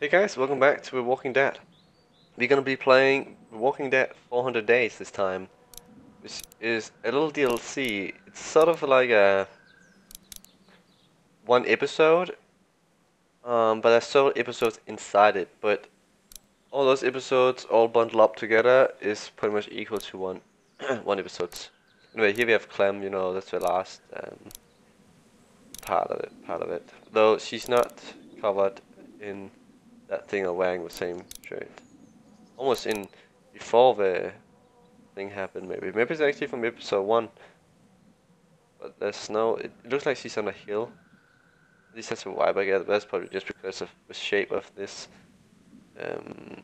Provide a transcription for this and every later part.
Hey guys, welcome back to Walking Dead. We're gonna be playing Walking Dead 400 Days this time, which is a little DLC. It's sort of like a one episode, um, but there's several episodes inside it. But all those episodes all bundled up together is pretty much equal to one one episode. Anyway, here we have Clem. You know, that's the last um, part of it. Part of it, though she's not covered in that thing are wearing the same shirt. Almost in before the thing happened, maybe. Maybe it's actually from episode one. But there's no. It, looks like she's on a hill. At least that's a vibe I get. That's probably just because of the shape of this um,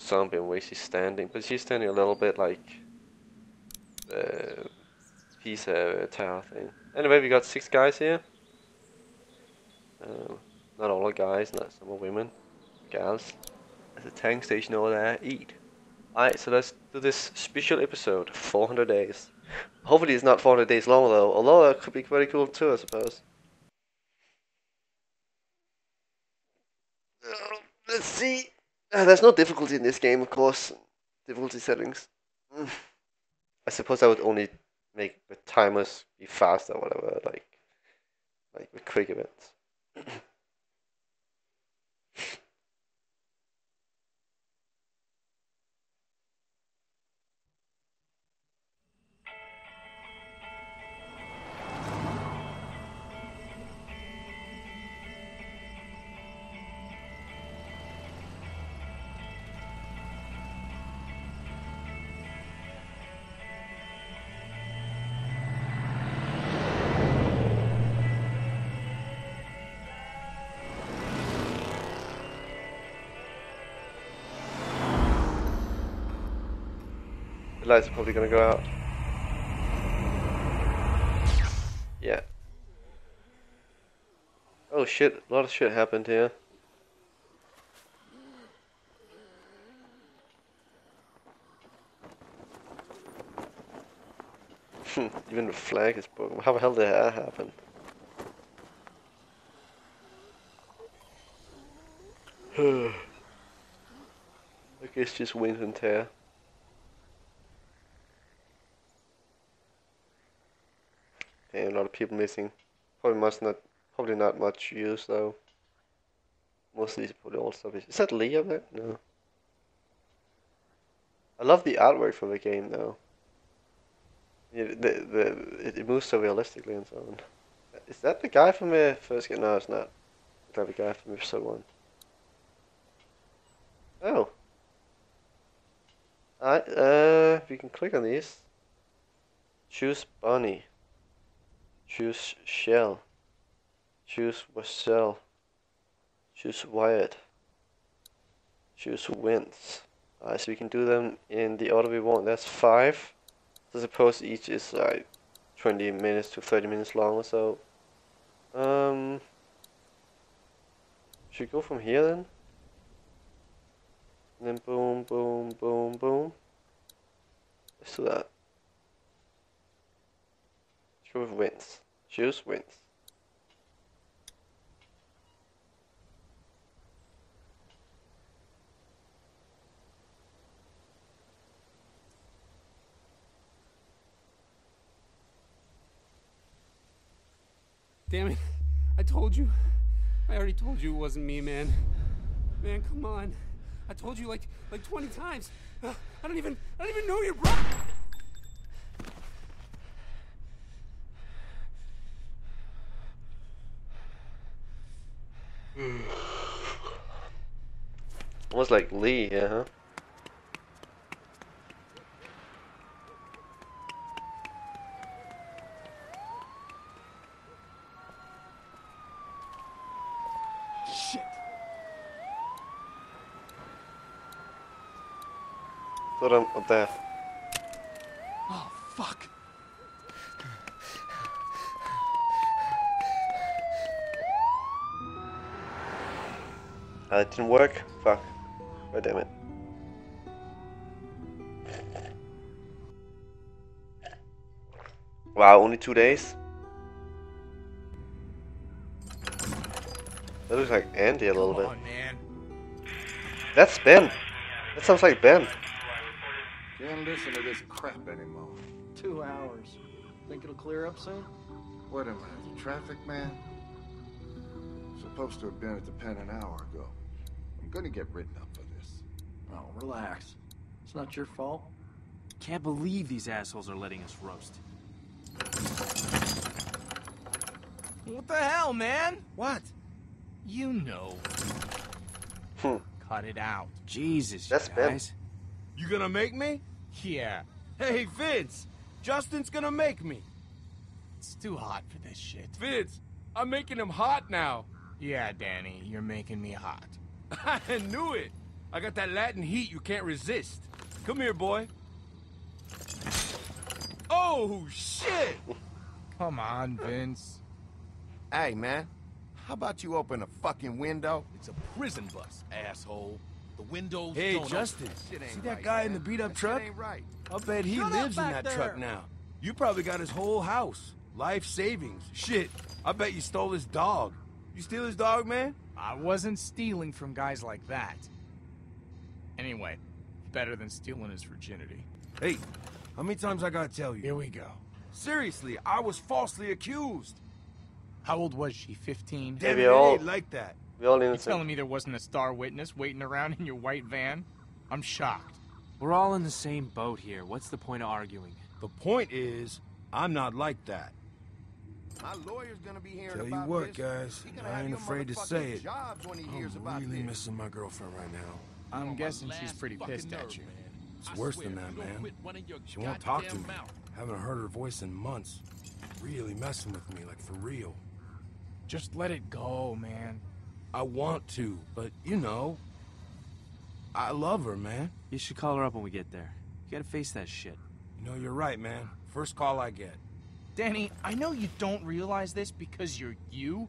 zombie and way she's standing. But she's standing a little bit like the Pisa tower thing. Anyway, we got six guys here. Uh, not all are guys, not some are women gals. There's a tank station over there. Eat. Alright, so let's do this special episode. 400 days. Hopefully it's not 400 days long though, although that could be very cool too, I suppose. Uh, let's see. Uh, there's no difficulty in this game, of course. Difficulty settings. Mm. I suppose I would only make the timers be faster, or whatever, like, like the quick events. The lights are probably gonna go out. Yeah. Oh shit, a lot of shit happened here. Even the flag is broken. How the hell did that happen? I guess just wind and tear. And a lot of people missing. Probably much not, probably not much use though. Mostly probably all stuff. Is that Lee of that? No. I love the artwork for the game though. Yeah, the the it, it moves so realistically and so on. Is that the guy from the first game? No, it's not. It's not the guy from episode one. Oh. Alright, uh, we can click on these. Choose Bonnie. Choose Shel. Choose Russell. Choose Wyatt. Choose. Alright, so we can do them in the order we want. That's five. So suppose each is like 20 minutes to 30 minutes long or so. Um, should go from here then? And then boom, boom, boom, boom. Let's do that. Choose Vince. Choose Vince. Damn it. I told you. I already told you it wasn't me, man. Man, come on. I told you like like 20 times. Uh, I don't even I don't even know your brother. Almost like Lee, yeah, huh? Shit. Thought I'm up there. Uh, it didn't work? Fuck. God damn it. Wow, only two days? That looks like Andy a little Come bit. on, man. That's Ben. That sounds like Ben. Can't listen to this crap anymore. Two hours. Think it'll clear up soon? What am I, the traffic man? Supposed to have been at the pen an hour ago. I'm gonna get written up for this. Oh, relax. It's not your fault. Can't believe these assholes are letting us roast. What the hell, man? What? You know. Hmm. Cut it out. Jesus, That's Ben. guys. You gonna make me? Yeah, Hey, Vince! Justin's gonna make me. it's too hot for this shit. Vince, I'm making him hot now. Yeah, Danny, you're making me hot. I knew it. I got that Latin heat you can't resist. Come here, boy. Oh, shit! Come on, Vince. Hey, man. How about you open a fucking window? It's a prison bus, asshole. The windows Hey, don't Justin. Shit See that right, guy in the beat-up truck? Ain't right. I'll bet he Shut lives in back that truck now. You probably got his whole house. Life savings. Shit. I bet you stole his dog. You steal his dog, man? I wasn't stealing from guys like that. Anyway, better than stealing his virginity. Hey, how many times I gotta tell you? Here we go. Seriously, I was falsely accused. How old was she? 15? Yeah, Damn it, it ain't like that. We all You innocent. telling me there wasn't a star witness waiting around in your white van? I'm shocked. We're all in the same boat here. What's the point of arguing? The point is, I'm not like that. My lawyer's gonna be hearing Tell you about what, this. guys, I ain't afraid to say it. Jobs when he I'm about really this. missing my girlfriend right now. I'm guessing she's pretty fucking pissed at you. man. It's I worse than that, man. quit running your She won't talk to me. mouth. Haven't heard her voice in months. Really messing with me, like for real. Just let it go, man. I want to, but you know, I love her, man. You should call her up when we get there. You gotta face that shit. You know, you're right, man. First call I get. Danny, I know you don't realize this because you're you,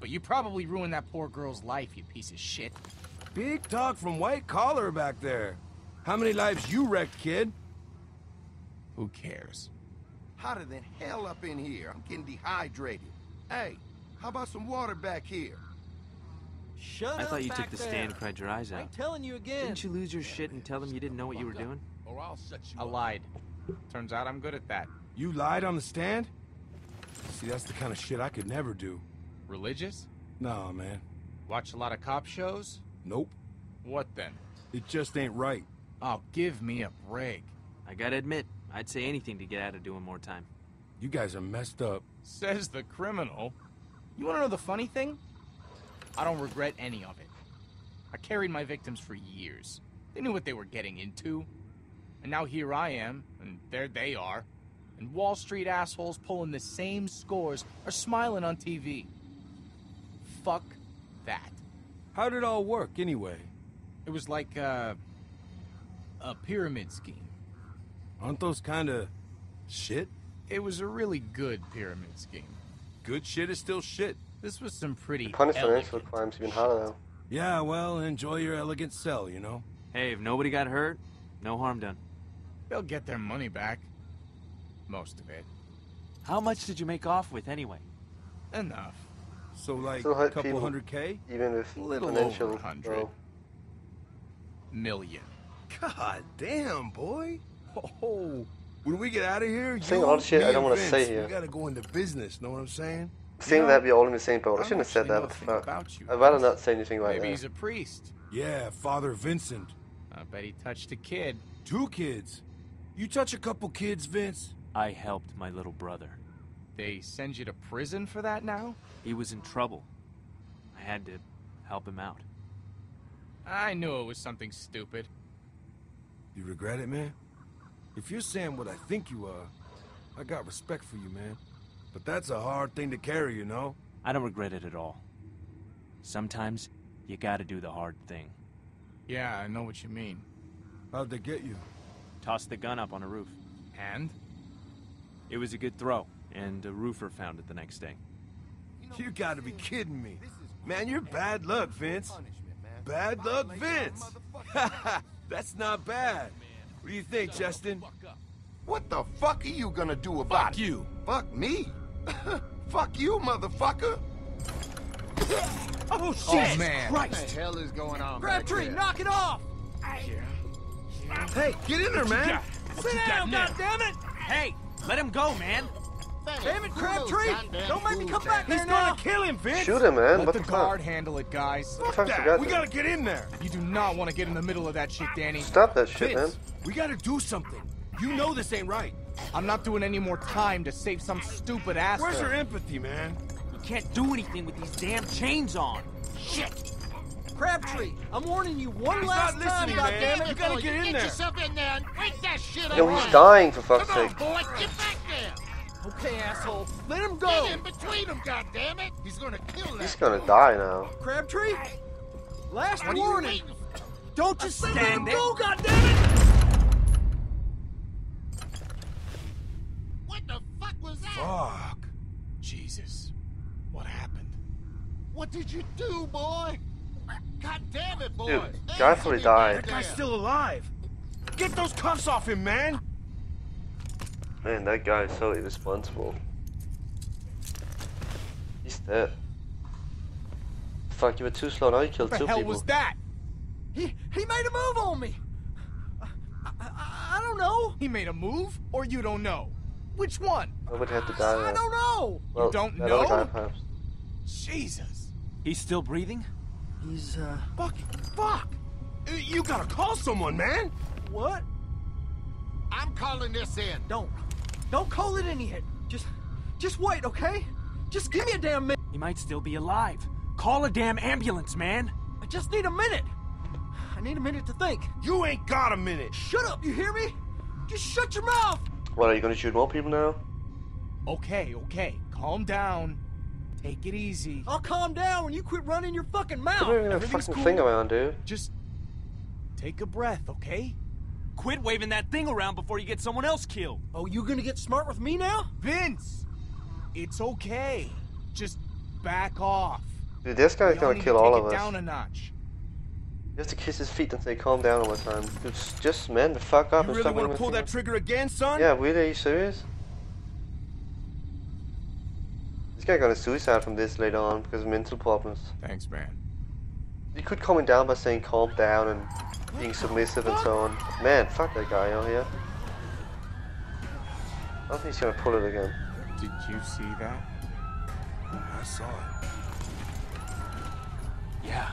but you probably ruined that poor girl's life, you piece of shit. Big talk from white collar back there. How many lives you wrecked, kid? Who cares? Hotter than hell up in here. I'm getting dehydrated. Hey, how about some water back here? Shut I up thought you took the there. stand and cried your eyes out. I'm telling you again. Didn't you lose your shit and tell them you didn't know what you were doing? Or I'll set you I up. lied. Turns out I'm good at that. You lied on the stand? See, that's the kind of shit I could never do. Religious? Nah, man. Watch a lot of cop shows? Nope. What then? It just ain't right. Oh, give me a break. I gotta admit, I'd say anything to get out of doing more time. You guys are messed up. Says the criminal. You wanna know the funny thing? I don't regret any of it. I carried my victims for years. They knew what they were getting into. And now here I am, and there they are. And Wall Street assholes pulling the same scores are smiling on TV. Fuck that. How did it all work, anyway? It was like uh, a pyramid scheme. Aren't those kind of shit? It was a really good pyramid scheme. Good shit is still shit. This was some pretty Punishment elegant for crimes even harder though. Yeah, well, enjoy your elegant cell, you know? Hey, if nobody got hurt, no harm done. They'll get their money back. Most of it. How much did you make off with anyway? Enough. So, like, Still a couple people. hundred K? Even with Little financial, over a hundred. bro. Million. God damn, boy. Oh, when we get out of here, Saying you, all the shit I don't wanna say here. We gotta go into business, know what I'm saying? Seeing know, that we're all in the same boat, I I shouldn't have said that. know What the fuck? about you, I'd rather not say anything right Maybe now. he's a priest. Yeah, Father Vincent. I bet he touched a kid. Two kids. You touch a couple kids, Vince? I helped my little brother. They send you to prison for that now? He was in trouble. I had to help him out. I knew it was something stupid. You regret it, man? If you're saying what I think you are, I got respect for you, man. But that's a hard thing to carry, you know? I don't regret it at all. Sometimes you gotta do the hard thing. Yeah, I know what you mean. How'd they get you? Toss the gun up on a roof. And? It was a good throw, and a roofer found it the next day. You gotta be kidding me. Man, you're bad luck, Vince. Bad luck, Vince. That's not bad. What do you think, Justin? What the fuck are you gonna do about Fuck it? you. Fuck me? fuck you, motherfucker. Oh, shit! Oh, man. What the hell is going on? back Crabtree, there? knock it off! Hey, get in there, man. Sit down, goddammit! Hey, let him go, man. Damn it, Crabtree! Don't make me come back He's there now! gonna kill him, Vince. Shoot him, man. Let What the the guard fuck? handle it, guys. What the fuck's That, guy we gotta get in there. You do not want to get in the middle of that shit, Danny. Stop that shit, man. Vince, we gotta do something. You know this ain't right. I'm not doing any more time to save some stupid asshole. Where's your empathy, man? You can't do anything with these damn chains on. Shit! Crabtree, I'm warning you one last time, listening, man. goddammit! You gotta Boy, get in get there. yourself in there and break that shit up! Yo, up. he's dying for fuck's Come on, sake. boy, get back there. Okay, asshole, let him go! Get go! in between them, goddammit. He's gonna kill that. He's gonna die now. Crabtree, last What are you warning! Don't just let him stand there. go, goddammit! What the fuck was that? Fuck. Jesus. What happened? What did you do, boy? God damn it, boy. Dude, Hey, guy get fully in died. That guy's still alive. Get those cuffs off him, man. Man, that guy is so irresponsible. He's dead. Fuck, you were too slow. Now you killed What two the hell people. was that? He, he made a move on me! I, I, I don't know! He made a move, or you don't know? Which one? I would have to die. I there. don't know! Well, don't that other guy, know? Jesus. He's still breathing? He's, uh, Fuck. Fuck. You gotta call someone, man. what? I'm calling this in. Don't. Don't call it in yet. Just, just wait, okay? Just give me a damn minute. He might still be alive. Call a damn ambulance, man. I just need a minute. I need a minute to think. You ain't got a minute. Shut up, you hear me? Just shut your mouth. What, are you gonna shoot more people now? Okay, okay. Calm down. Take it easy. I'll calm down when you quit running your fucking mouth. moving a everything's fucking cool. thing around, dude. Just take a breath, okay? Quit waving that thing around before you get someone else killed. Oh, you gonna get smart with me now? Vince! It's okay. Just back off. Dude, this guy's We gonna need kill to all take of it us. down a notch. You have to kiss his feet and say, calm down all the time. Dude, just, just man, the fuck up You and really stop wanna pull that trigger again, son? Yeah, really? Are you serious? This guy got a suicide from this later on because of mental problems. Thanks, man. You could calm him down by saying calm down and being submissive and so on. Man, fuck that guy out here. I don't think he's gonna pull it again. Did you see that? I saw it. Yeah.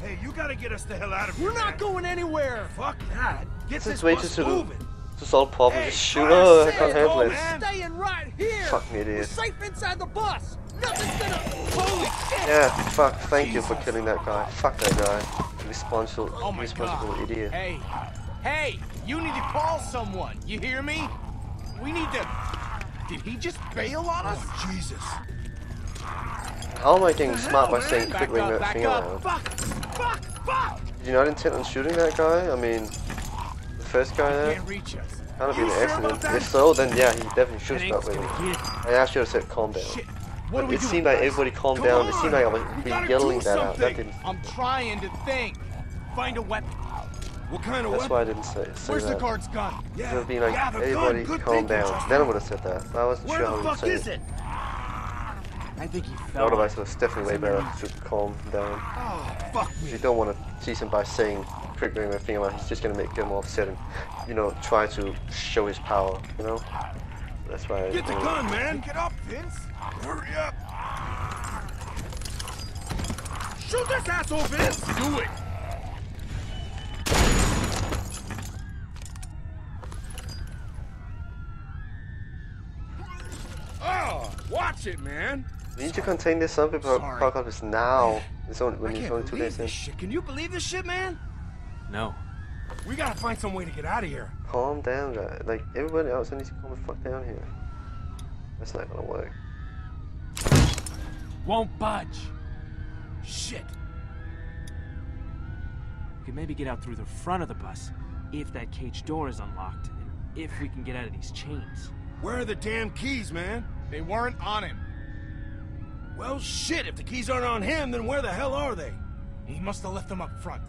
Hey, you gotta get us the hell out of here. We're not man. going anywhere. Fuck that. Get This this is way bus too soon. moving. To solve problems, Hey, just shoot. for Oh, I can't sake, handle it. man. Staying right here. Fucking We're idiot. safe inside the bus. Nothing's gonna. Holy shit! Yeah, fuck, thank you for killing that guy. Fuck that guy. Responsible, Oh my responsible god. idiot. Hey, hey, you need to call someone. You hear me? We need to. Did he just bail on us? Oh, Jesus. How am I getting smart by man? saying Back quit waving up, that finger Fuck, fuck, fuck! Did you not intend on shooting that guy? I mean, the first guy there? Kind of You an accident. If so, then yeah, he definitely should That stop ain't waving. I you to say calm down. Shit. What But it seemed like everybody calmed down. It seemed like I was on, we been yelling that out. That didn't. I'm trying to think. Find a weapon. What kind of That's weapon? why I didn't say, say Where's the guard's gun? It would have been like, yeah, everybody gun. Calm down. Then I would have said that. But I wasn't Where sure the how fuck is it? I think he fell. Otherwise, it was definitely way better to calm down. Oh, fuck You don't want to tease him by saying, triggering my finger, he's just gonna make him more upset and, you know, try to show his power, you know? That's why I Get the told him. gun, man. Get up, Vince. Hurry up. Shoot this asshole, Vince. Do it. Oh, watch it, man. We need to contain this zombie Sorry. apocalypse now. It's only, when I it's can't only two believe days in. this shit. Can you believe this shit, man? No. We gotta find some way to get out of here. Calm down, guy. Like, everybody else needs to calm the fuck down here. That's not gonna work. Won't budge. Shit. We could maybe get out through the front of the bus if that cage door is unlocked and if we can get out of these chains. Where are the damn keys, man? They weren't on him. Well, shit. If the keys aren't on him, then where the hell are they? He must have left them up front.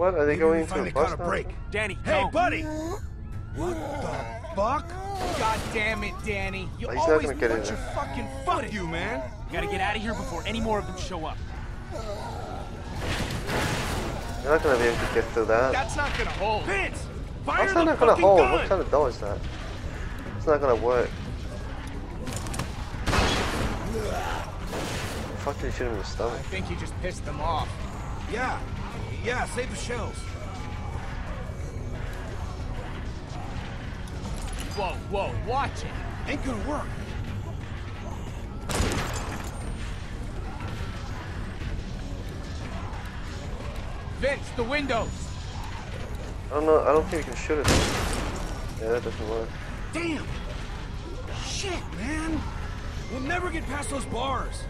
What? Are they Maybe going we into finally a bus caught now? break. Danny, Hey, no. buddy. What the fuck? God damn it, Danny. You he's not always gonna get in put your there. fucking Fuck foot you, man. We gotta get out of here before any more of them show up. You're not gonna be able to get through that. That's not gonna hold. Vince, How's fire that the not gonna hold? gun. What kind of door is that? It's not gonna work. Fuck did you shoot him in the stomach. I think you just pissed them off. Yeah, yeah, save the shells. Whoa, whoa, watch it. Ain't gonna work. Vince, the windows. I don't know. I don't think we can shoot it. Yeah, that doesn't work. Damn. Shit, man. We'll never get past those bars.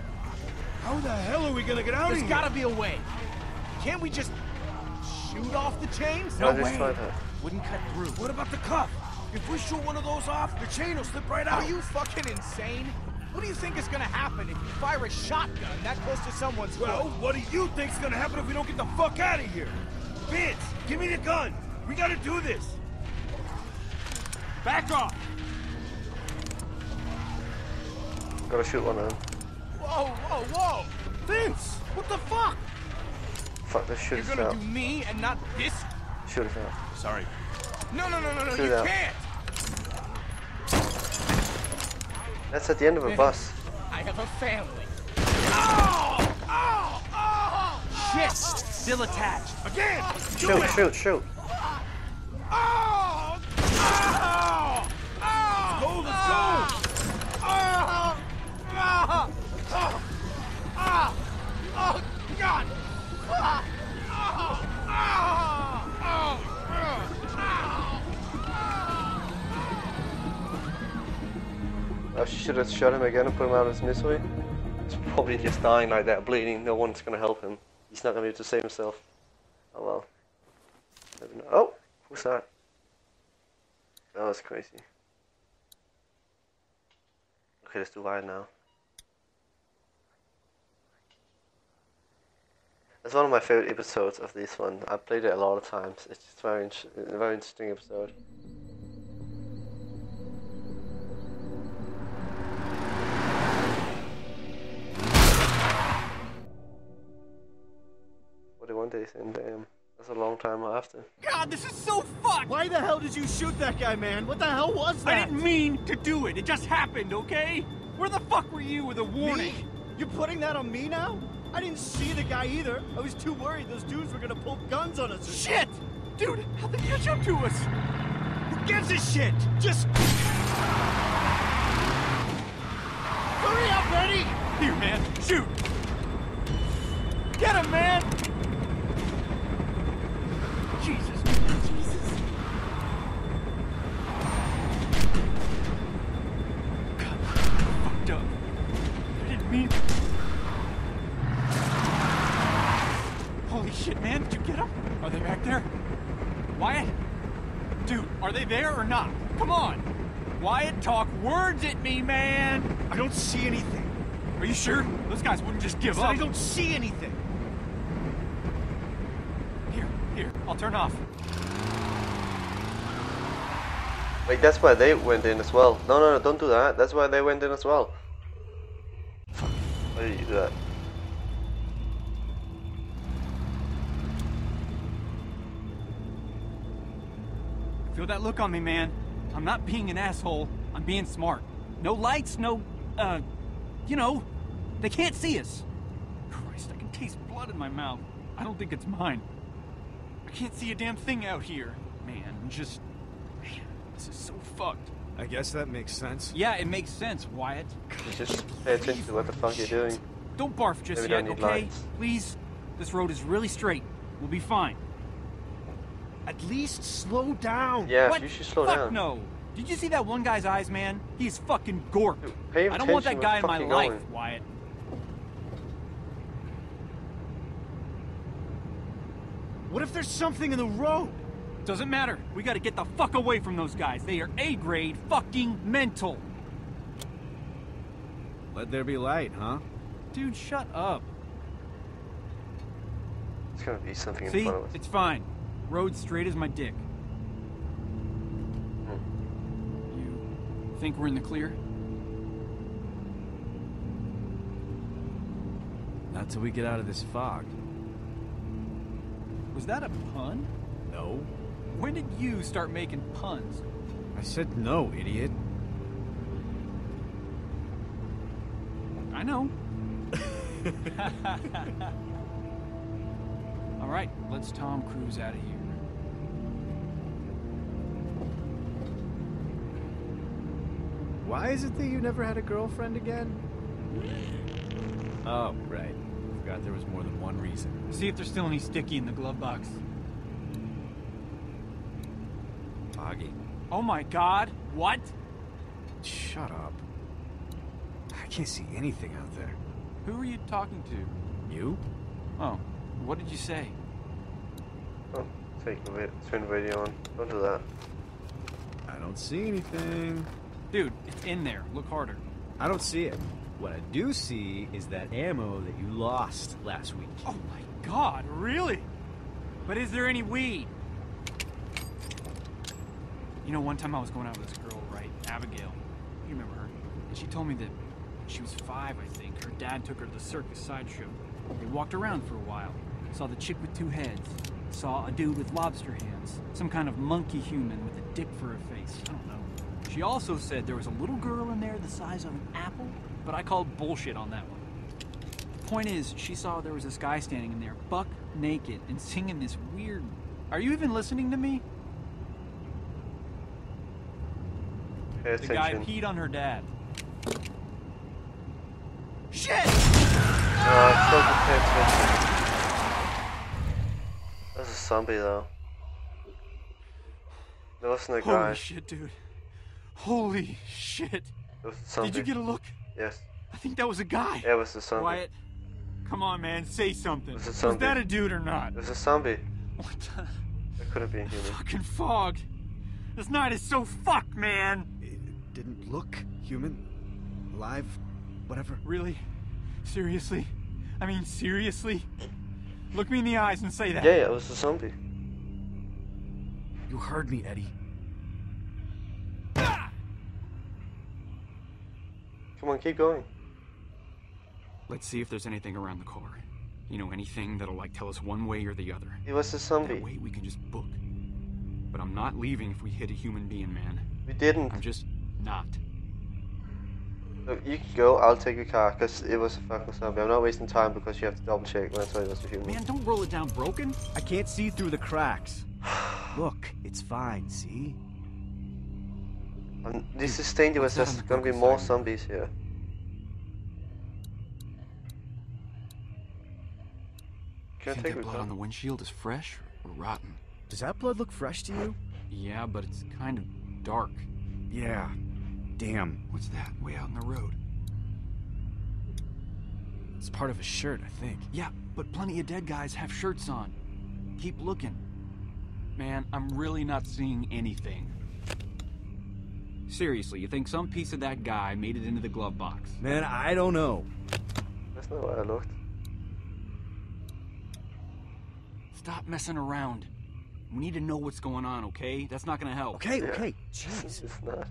How the hell are we gonna get out There's of here? There's gotta be a way. Can't we just shoot off the chains? No, just tried that. Wouldn't cut through. What about the cuff? If we shoot one of those off, the chain will slip right out. Are you fucking insane? What do you think is gonna happen if you fire a shotgun that close to someone's Well, foot? what do you think's gonna happen if we don't get the fuck out of here? Vince, give me the gun. We gotta do this. Back off! Gotta shoot one of them. Whoa, whoa, whoa! Vince, what the fuck? Fuck, let's shoot You're gonna out. do me and not this? Shoot it out. Sorry. No, no, no, no, no, you out. can't! That's at the end of a bus. I have a family. Oh! Oh! Oh! Shit! Still attached. Again! Shoot, it! shoot, shoot. Oh! Oh! Oh! Go, let's go! Oh! Oh! Oh! Oh! Oh! oh! oh God! I should have shot him again and put him out of his misery. He's probably just dying like that, bleeding. No one's gonna help him. He's not gonna be able to save himself. Oh well. Oh, who's that? That was crazy. Okay, let's do Ryan now. It's one of my favorite episodes of this one. I played it a lot of times. It's just very, in- a very interesting episode. Forty-one days in, damn. That's a long time after. God, this is so fucked! Why the hell did you shoot that guy, man? What the hell was that? I didn't mean to do it. It just happened, okay? Where the fuck were you with a warning? Me? You're putting that on me now? I didn't see the guy either. I was too worried those dudes were gonna pull guns on us. Shit! Dude, how they catch up to us? Who gives a shit? Just hurry up, Eddie! Here, man, shoot! Get him, man! Jesus, Jesus. God, I fucked up. I didn't mean. Holy shit, man! Did you get them? Are they back there? Wyatt? Dude, are they there or not? Come on! Wyatt, talk words at me, man! I don't see anything. Are you sure? Those guys wouldn't just give Said up. I don't see anything. Here, here, I'll turn off. Wait, that's why they went in as well. No, no, no, don't do that. That's why they went in as well. Why did you do that? Feel that look on me, man. I'm not being an asshole. I'm being smart. No lights, no, uh, you know, they can't see us. Christ, I can taste blood in my mouth. I don't think it's mine. I can't see a damn thing out here. Man, I'm just, man, this is so fucked. I guess that makes sense. Yeah, it makes sense, Wyatt. You just pay attention to what the fuck you're doing. Don't barf just Maybe yet, okay? lights. Please. This road is really straight. We'll be fine. At least slow down. Yeah, what? you should slow Fuck down. no. Did you see that one guy's eyes, man? He's fucking gorked. Dude, pay I don't want that guy in my fucking life, going. Wyatt. What if there's something in the road? Doesn't matter. We gotta get the fuck away from those guys. They are A grade fucking mental. Let there be light, huh? Dude, shut up. It's gonna be something in See? front of us. It's fine. Road straight as my dick. Think we're in the clear? Not till we get out of this fog. Was that a pun? No. When did you start making puns? I said no, idiot. I know. All right, let's Tom Cruise out of here. Why is it that you never had a girlfriend again? Oh, right. Forgot there was more than one reason. See if there's still any sticky in the glove box. Foggy. Oh my god, what? Shut up. I can't see anything out there. Who are you talking to? You? Oh, what did you say? Oh, take the vid turn the video on. Don't do that. I don't see anything. Dude, it's in there. Look harder. I don't see it. What I do see is that ammo that you lost last week. Oh my god, really? But is there any weed? You know, one time I was going out with this girl, right? Abigail. You remember her? And she told me that when she was five, I think, her dad took her to the circus sideshow. They walked around for a while. Saw the chick with two heads. Saw a dude with lobster hands. Some kind of monkey human with a dick for a face. I don't know. She also said there was a little girl in there the size of an apple, but I called bullshit on that one. Point is, she saw there was this guy standing in there, buck naked, and singing this weird. Are you even listening to me? Pay The guy peed on her dad. Shit! No, it's not pay attention. That's a zombie though. There wasn't a guy. Holy shit, dude. Holy shit. It was. Did you get a look? Yes. I think that was a guy. Yeah, it was a zombie. Wyatt, come on, man, say something. was a Was that a dude or not? It was a zombie. What the It could have been human. fucking fog? This night is so fucked, man. It didn't look human. Alive. Whatever. Really? Seriously? I mean, seriously? Look me in the eyes and say that. Yeah, yeah, it was a zombie. You heard me, Eddie. Come on, keep going. Let's see if there's anything around the car. You know, anything that'll like tell us one way or the other. He was a That zombie. way we can just book. But I'm not leaving if we hit a human being, man. We didn't. I'm just not. Look, you can go, I'll take your car, because it was a fucking zombie. I'm not wasting time because you have to double check when I tell you it was a human. Man, don't roll it down broken. I can't see through the cracks. Look, it's fine, see? Um, this is dangerous, what's that on there's gonna be more zombies here. Can I Think take that blood on the windshield is fresh or rotten? Does that blood look fresh to you? Yeah, but it's kind of dark. Yeah. Damn. What's that way out in the road? It's part of a shirt, I think. Yeah, but plenty of dead guys have shirts on. Keep looking. Man, I'm really not seeing anything. Seriously, you think some piece of that guy made it into the glove box? Man, I don't know. That's not where I looked. Stop messing around. We need to know what's going on, okay? That's not gonna help. Okay, Yeah. okay. Jeez. It's not.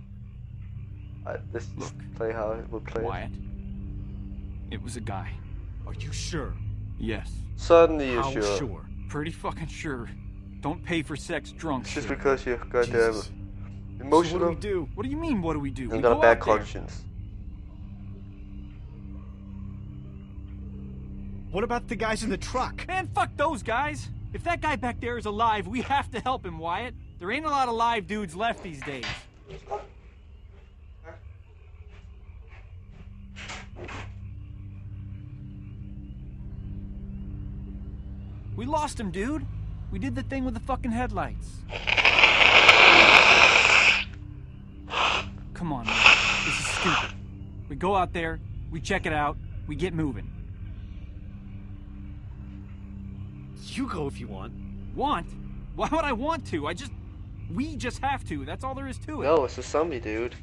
I, let's just Look. play how it would play. it. Wyatt. It was a guy. Are you sure? Yes. Suddenly you're How sure. sure? Pretty fucking sure. Don't pay for sex drunk. Just because you're goddamn Jesus. So what do we do? What do you mean, what do we do? we got a bad out conscience. What about the guys in the truck? Man, fuck those guys. If that guy back there is alive, we have to help him, Wyatt. There ain't a lot of live dudes left these days. We lost him, dude. We did the thing with the fucking headlights. Come on, man. This is stupid. We go out there, we check it out, we get moving. You go if you want. Want? Why would I want to? I just. We just have to. That's all there is to it. No, it's a zombie, dude.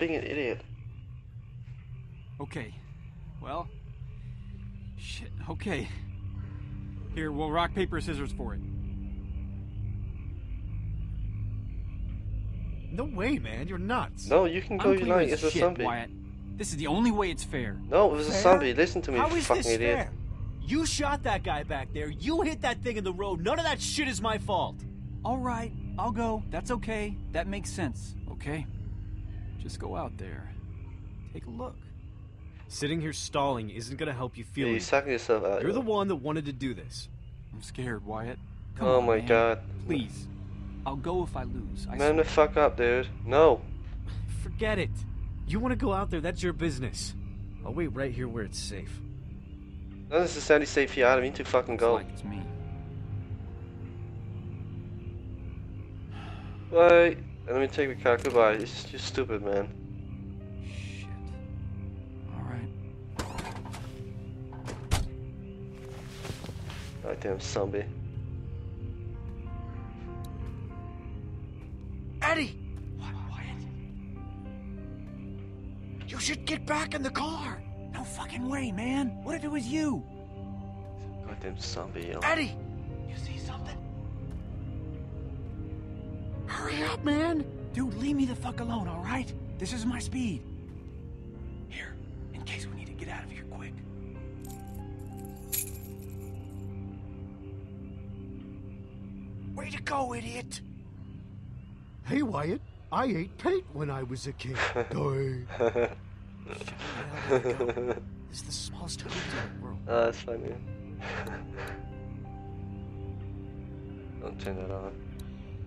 Being an idiot. Okay. Well. Shit. Okay. Here, we'll rock, paper, scissors for it. No way, man. You're nuts. No, you can go I'm you clear like. as It's a shit, zombie. Wyatt. This is the only way it's fair. No, it was a zombie. Listen to me, How you is fucking this idiot. fair? You shot that guy back there. You hit that thing in the road. None of that shit is my fault. All right, I'll go. That's okay. That makes sense, okay? Just go out there. Take a look. Sitting here stalling isn't gonna help you feel. Yeah, you're sucking yourself out. You're the one that wanted to do this. I'm scared, Wyatt. Come Oh on, my man. god. Please. I'll go if I lose. I Man the fuck up, dude. No. Forget it. You want to go out there? That's your business. I'll wait right here where it's safe. Not necessarily safe here. I need to fucking go. like it's me. Bye. Let me take the car. Goodbye. It's just stupid, man. Shit. All right. Goddamn zombie. Eddie, What, Wyatt? you should get back in the car. No fucking way, man. What if it was you? Goddamn zombie, yo. Eddie, You see something? hurry up, man. Dude, leave me the fuck alone, all right? This is my speed. Here, in case we need to get out of here quick. Way to go, idiot. Hey, Wyatt. I ate paint when I was a kid. Doy. This is the smallest hood in the world. Ah, that's funny. Don't turn that on.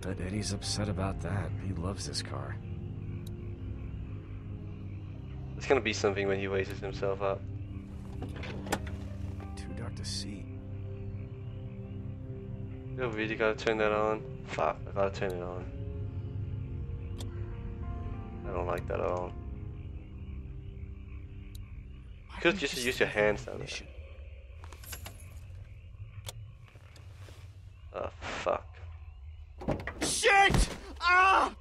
But Eddie's upset about that. He loves this car. It's gonna be something when he raises himself up. Too dark to see. You really gotta turn that on. Fuck, I gotta turn it on. I don't like that at all. You could just use your hands down there. Oh, fuck. Shit! Ah!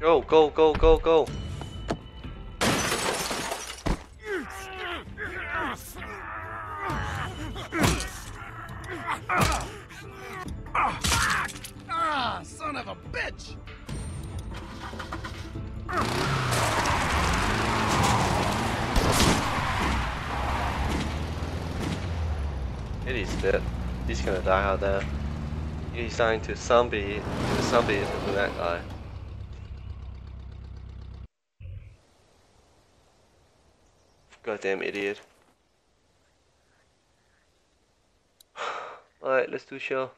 Go, go, go, go, go. Of a bitch! Eddie's dead. He's gonna die out there. He's dying to zombie, the zombie is into that guy. Goddamn idiot. Alright, let's do show.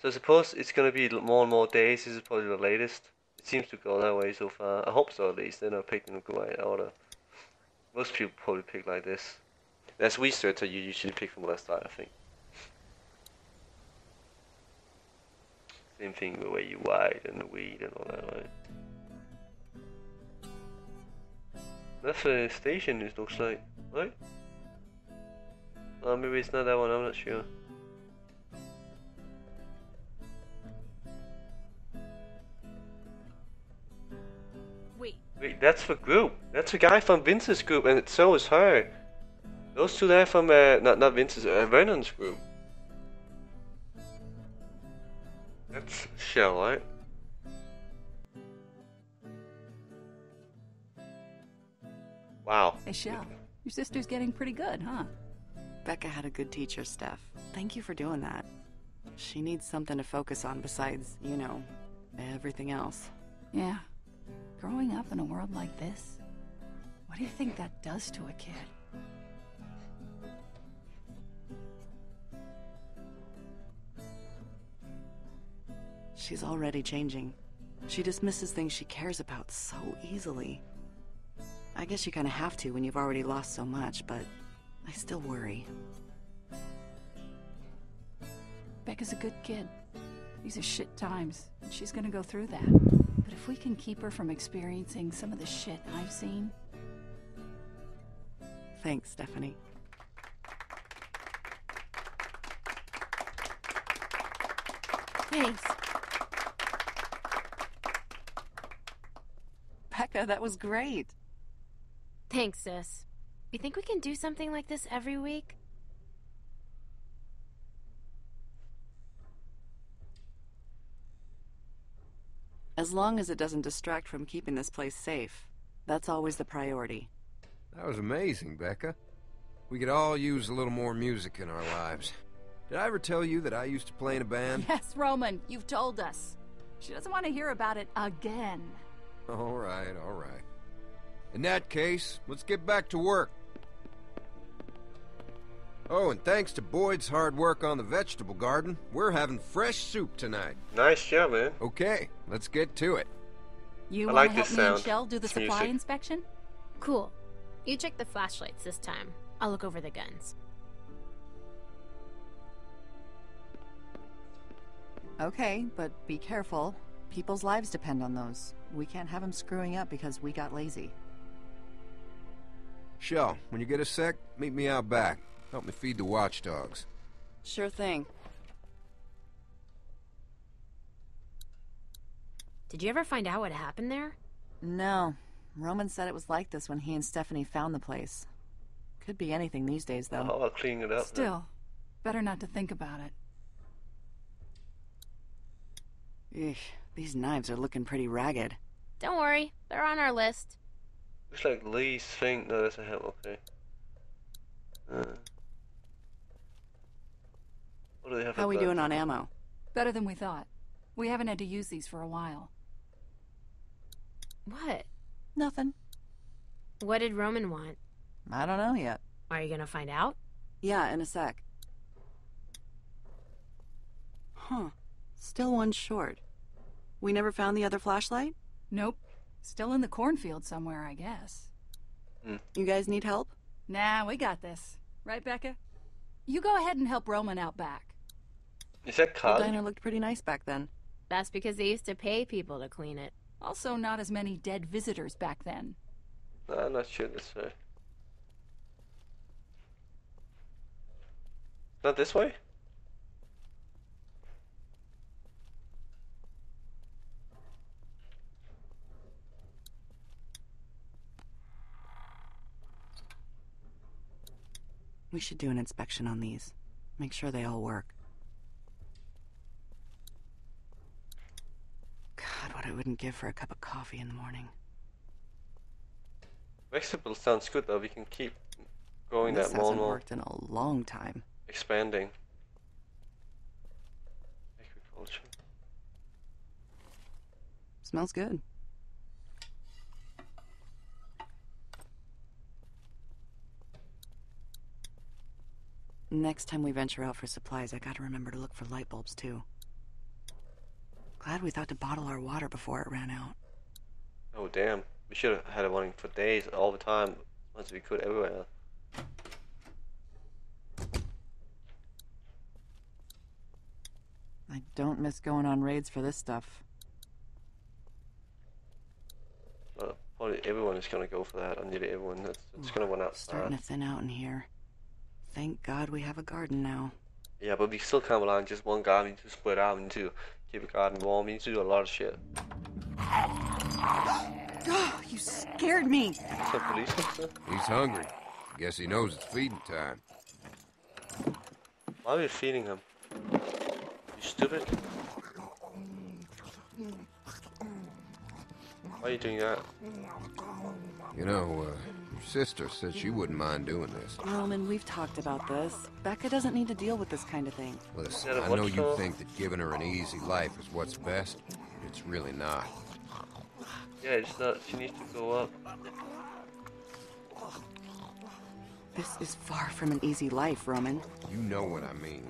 So I suppose it's gonna be more and more days. This is probably the latest. It seems to go that way so far. I hope so at least. Then I picked in the right order. Most people probably pick like this. As researcher, you usually pick from left side, I think. Same thing with where you wide and the weed and all that, right? That's a station, it looks like, right? Oh, maybe it's not that one, I'm not sure. Wait, that's the group. That's the guy from Vince's group, and so is her. Those two there from, uh, not, not Vince's, uh, Vernon's group. That's Shel, right? Wow. Hey, Shel, your sister's getting pretty good, huh? Becca had a good teacher, Steph. Thank you for doing that. She needs something to focus on besides, you know, everything else. Yeah. Growing up in a world like this, what do you think that does to a kid? She's already changing. She dismisses things she cares about so easily. I guess you kind of have to when you've already lost so much, but I still worry. Becca's a good kid. These are shit times, and she's gonna go through that. But if we can keep her from experiencing some of the shit I've seen, Thanks, Stephanie. thanks. Becca, that was great. Thanks, sis. You think we can do something like this every week? As long as it doesn't distract from keeping this place safe. That's always the priority. That was amazing, Becca. We could all use a little more music in our lives. Did I ever tell you that I used to play in a band? Yes, Roman, you've told us. She doesn't want to hear about it again. All right, all right. In that case, let's get back to work. Oh, and thanks to Boyd's hard work on the vegetable garden, we're having fresh soup tonight. Nice job, man. Okay, let's get to it. You I want like to help this me and. Shel do the It's supply music. inspection? Cool. You check the flashlights this time. I'll look over the guns. Okay, but be careful. People's lives depend on those. We can't have them screwing up because we got lazy. Shel, when you get a sec, meet me out back. Help me feed the watchdogs. Sure thing. Did you ever find out what happened there? No. Roman said it was like this when he and Stephanie found the place. Could be anything these days, though. Oh, I'll clean it up. then. Still, better not to think about it. Eesh, these knives are looking pretty ragged. Don't worry, they're on our list. Looks like Lee's thing. No, that's a hell. Okay. Uh, what do they have? How are we doing on ammo? Better than we thought. We haven't had to use these for a while. What? Nothing. What did Roman want? I don't know yet. Are you gonna find out? Yeah, in a sec. Huh. Still one short. We never found the other flashlight? Nope. Still in the cornfield somewhere, I guess. Hmm. You guys need help? Nah, we got this. Right, Becca? You go ahead and help Roman out back. Is that The diner looked pretty nice back then. That's because they used to pay people to clean it. Also, not as many dead visitors back then. No, I'm not sure. this way. Not this way. We should do an inspection on these. Make sure they all work. God, what I wouldn't give for a cup of coffee in the morning. Vegetable sounds good though. We can keep growing this that more hasn't worked in a long time. expanding. Agriculture. Smells good. Next time we venture out for supplies, I gotta remember to look for light bulbs too. Glad we thought to bottle our water before it ran out. Oh damn! We should have had it running for days, all the time, once we could everywhere. I don't miss going on raids for this stuff. Uh, probably everyone is gonna go for that. I need everyone. That's it's gonna run out. Starting to thin out in here. Thank God we have a garden now. Yeah, but we still can't rely on just one guy. We need to split out. We need to keep the garden warm. You need to do a lot of shit. Oh, you scared me. What's up, police officer? He's hungry. Guess he knows it's feeding time. Why are we feeding him? You stupid. Why are you doing that? You know, uh, your sister said she wouldn't mind doing this. Roman, we've talked about this. Becca doesn't need to deal with this kind of thing. Listen, I know you think that giving her an easy life is what's best. It's really not. Yeah, it's not. She needs to go up. This is far from an easy life, Roman. You know what I mean.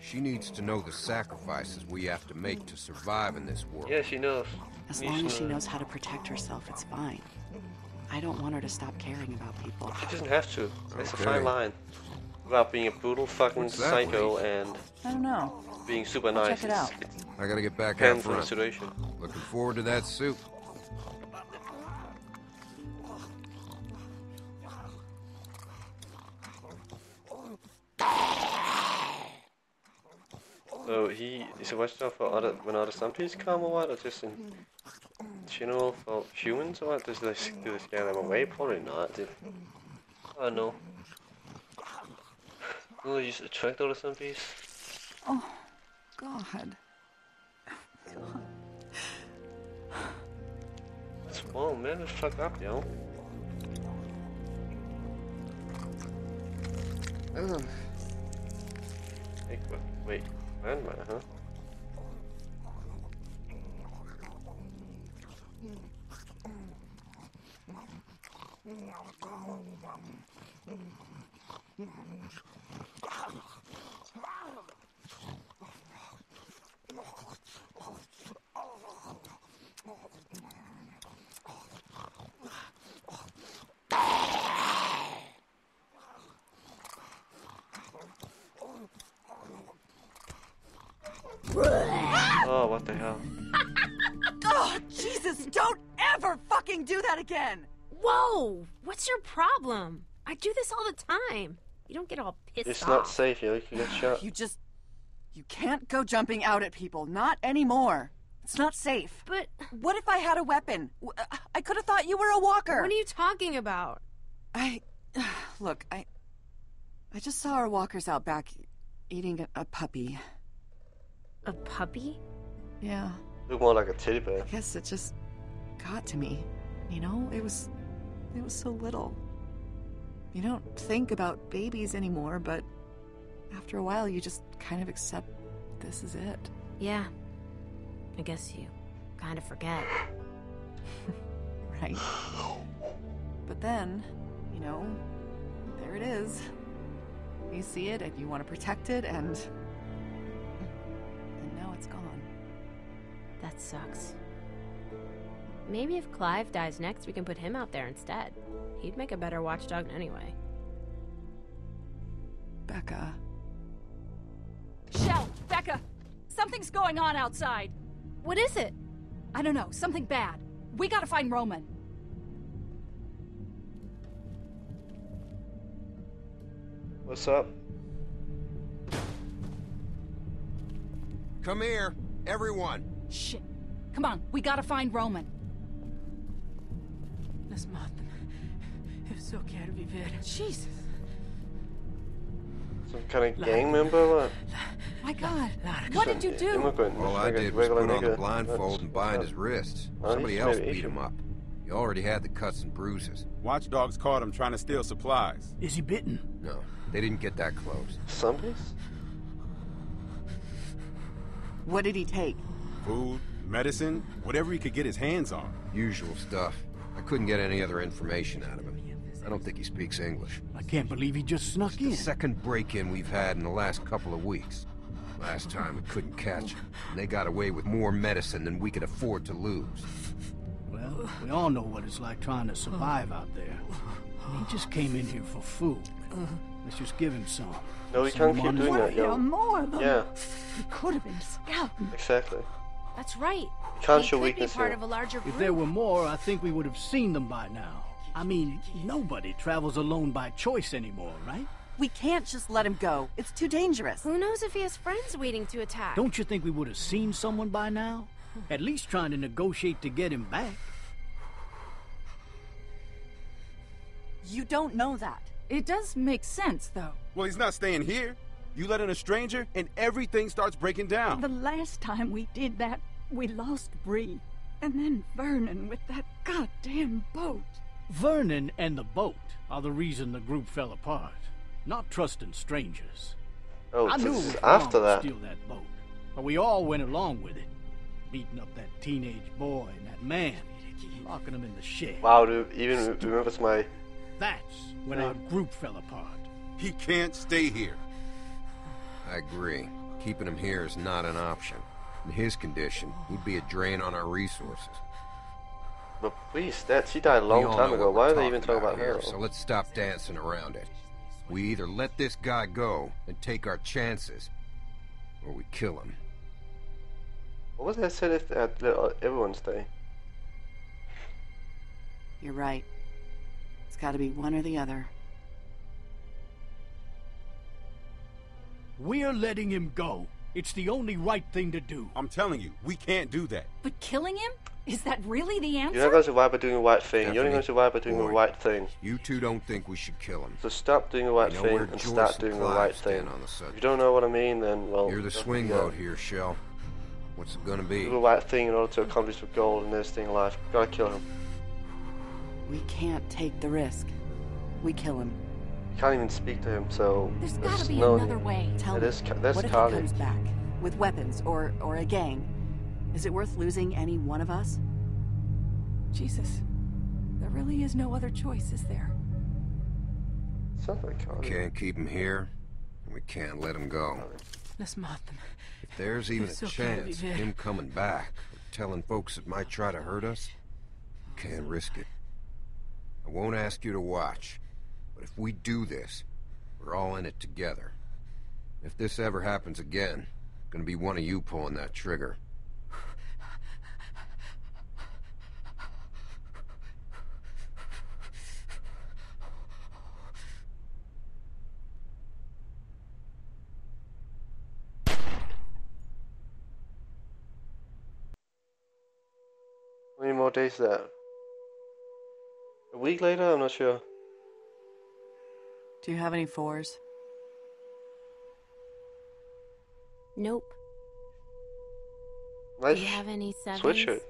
She needs to know the sacrifices we have to make to survive in this world. Yeah, she knows. As Needs long as she knows how to protect herself, it's fine. I don't want her to stop caring about people. She doesn't have to. There's Okay. a fine line. About being a brutal fucking that, psycho Lee? and I don't know. being super I'll nice. check it out. I gotta get back out Depends on front. situation. Looking forward to that soup. So he is a watchdog for other when other zombies come or what, or just in general for humans or what? Does this do they scare them away? Probably not. Dude. I don't know. Will they just attract other zombies? Oh, God. God. man, it's fucked up, yo. Ugh. Hey, wait, wait, landmine, huh? Oh, what the hell? Oh, Jesus, don't ever fucking do that again! Whoa! What's your problem? I do this all the time. You don't get all pissed It's off. not safe, yo. You can get shot. You just. You can't go jumping out at people. Not anymore. It's not safe. But. What if I had a weapon? Uh, I could have thought you were a walker. What are you talking about? I. Look, I. I just saw our walkers out back eating a, a puppy. A puppy? Yeah. Look more like a teddy bear. I guess it just got to me. You know, it was. It was so little. You don't think about babies anymore, but after a while, you just kind of accept this is it. Yeah. I guess you kind of forget. Right. But then, you know, there it is. You see it and you want to protect it, and. And now it's gone. That sucks. Maybe if Clive dies next, we can put him out there instead. He'd make a better watchdog anyway. Becca. Shel, Becca, something's going on outside. What is it? I don't know, something bad. We gotta find Roman. What's up? Come here, everyone. Shit. Come on, we gotta find Roman. Lass maten. Jag så quero viver. Jesus. Some kind of gang member? or What? My God. What did you do? Immigrant. All I did was put on the blindfold and bind his wrists. Somebody else beat him up. He already had the cuts and bruises. Watchdogs caught him trying to steal supplies. Is he bitten? No, they didn't get that close. Zombies? What did he take? Food, medicine, whatever he could get his hands on. Usual stuff. I couldn't get any other information out of him. I don't think he speaks English. I can't believe he just snuck in. The second break-in we've had in the last couple of weeks. Last time we couldn't catch him. And they got away with more medicine than we could afford to lose. Well, we all know what it's like trying to survive out there. He just came in here for food. Let's just give him some. No, we Some can't keep doing that, Yeah, yo. more of them. Yeah, He could have been scouting. exactly. That's right. Can't he could weakness be part here. of a larger group. If there were more, I think we would have seen them by now. I mean, nobody travels alone by choice anymore, right? We can't just let him go. It's too dangerous. Who knows if he has friends waiting to attack? Don't you think we would have seen someone by now? At least trying to negotiate to get him back. You don't know that. It does make sense, though. Well, he's not staying here. You let in a stranger, and everything starts breaking down. The last time we did that, we lost Bree. And then Vernon with that goddamn boat. Vernon and the boat are the reason the group fell apart. Not trusting strangers. Oh, I knew it is was after that. to steal that boat, but we all went along with it. Beating up that teenage boy and that man, locking him in the shed. Wow, dude, even remembers my. That's when our group fell apart. He can't stay here. I agree. Keeping him here is not an option. In his condition, he'd be a drain on our resources. But please, that she died a long time ago. Why we're they even talking about here, her? So let's stop dancing around it. We either let this guy go and take our chances, or we kill him. What was that said if uh, let everyone stay? You're right. It's gotta be one or the other. We're letting him go. It's the only right thing to do. I'm telling you, we can't do that. But killing him? Is that really the answer? You're not going to survive by doing the right thing. You're only going to Stephanie, survive by doing the right thing. You two don't think we should kill him. So stop doing the right We know thing and Joyce start and doing the right thing. on the If you don't know what I mean, then well. You're the swing forget. vote here, Shel. What's it gonna be? Do the right thing in order to accomplish the goal in this thing in life. Gotta kill him. We can't take the risk. We kill him. You can't even speak to him, so There's there's gotta be no another way. Tell It me, is Ca- that's what if Carly. he comes back with weapons or or a gang? Is it worth losing any one of us? Jesus. There really is no other choice, is there? Sounds like We Carly. can't keep him here, and we can't let him go. Let's moth them. If there's even a so can't chance of him coming back, or telling folks that might try to hurt us, can't risk it. I won't ask you to watch, but if we do this, we're all in it together. If this ever happens again, it's gonna be one of you pulling that trigger. How many more days that? A week later? I'm not sure. Do you have any fours? Nope. Nice Do you have any sevens? sweatshirt.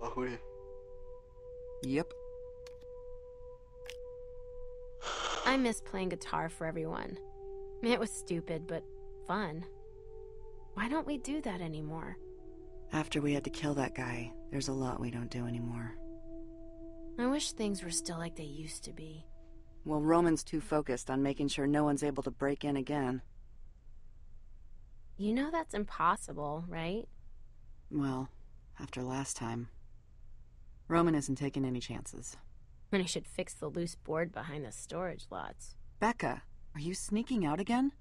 Oh, hoodie. Yep. I miss playing guitar for everyone. It was stupid, but fun. Why don't we do that anymore? After we had to kill that guy, there's a lot we don't do anymore. I wish things were still like they used to be. Well, Roman's too focused on making sure no one's able to break in again. You know that's impossible, right? Well, after last time. Roman isn't taking any chances. And I should fix the loose board behind the storage lots. Becca, are you sneaking out again?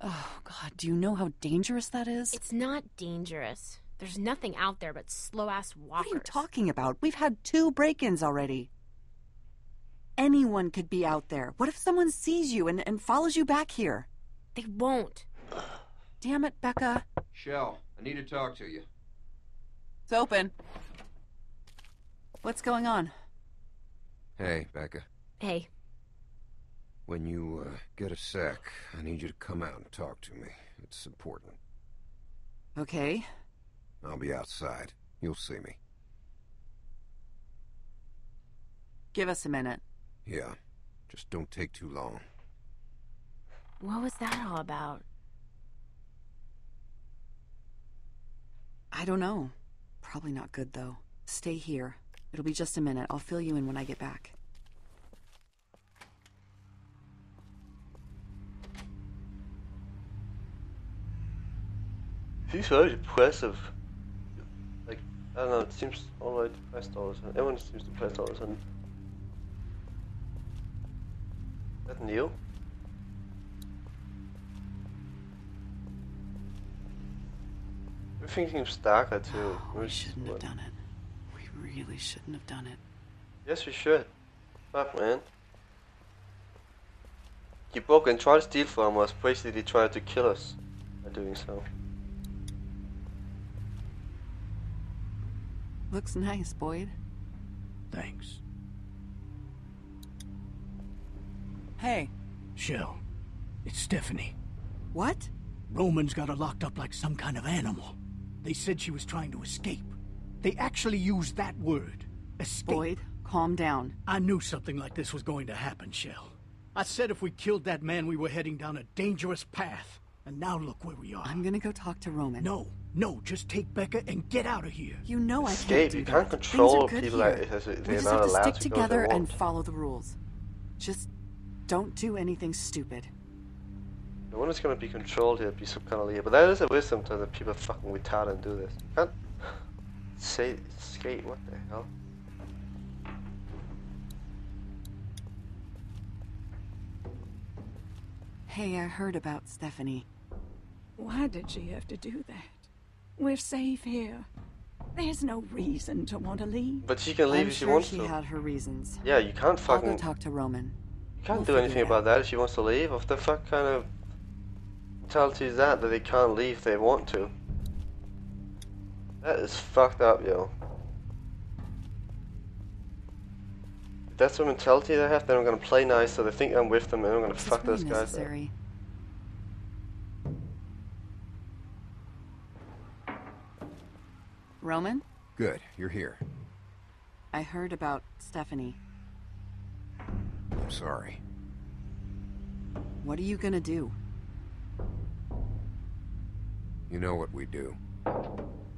Oh, God, do you know how dangerous that is? It's not dangerous. There's nothing out there but slow ass walkers. What are you talking about? We've had two break ins already. Anyone could be out there. What if someone sees you and, and follows you back here? They won't. Damn it, Becca. Shel, I need to talk to you. It's open. What's going on? Hey, Becca. Hey, When you uh, get a sec, I need you to come out and talk to me. It's important. Okay. I'll be outside. You'll see me. Give us a minute. Yeah. Just don't take too long. what was that all about? I don't know. Probably not good, though. Stay here. It'll be just a minute. I'll fill you in when I get back. He's very depressive. Like, I don't know, it seems alright depressed all of a sudden. Everyone seems depressed all of a sudden. Is that Neil? Everything seems darker too. we shouldn't have done it. We really shouldn't have done it. Yes, we should. Fuck, man. You broke and tried to steal from us, basically tried to kill us by doing so. Looks nice, Boyd. Thanks. Hey. Shel, it's Stephanie. What? Roman's got her locked up like some kind of animal. They said she was trying to escape. They actually used that word. Escape. Boyd, calm down. I knew something like this was going to happen, Shel. I said if we killed that man, we were heading down a dangerous path. And now look where we are. I'm gonna go talk to Roman. No, no, just take Becca and get out of here. You know I can't Escape, do you that. can't Things control are good people here. like. They're we just not have to stick to go where they together and follow the rules. Just don't do anything stupid. No one is gonna be controlled here, be some kind of leader. But that is a wisdom to the people fucking retarded and do this. You can't say skate, what the hell? Hey, I heard about Stephanie. Why did she have to do that? We're safe here. There's no reason to want to leave. But she can leave I'm if she sure wants she to. had her reasons. Yeah, you can't fucking... I'll fucking. go talk to Roman. You can't We'll do anything about that if she wants to leave. What the fuck kind of mentality is that that they can't leave if they want to? That is fucked up, yo. If that's the mentality they have, then I'm gonna play nice so they think I'm with them and I'm gonna Is this fuck really those guys up. Roman? Good, you're here. I heard about Stephanie. I'm sorry. What are you gonna do? You know what we do.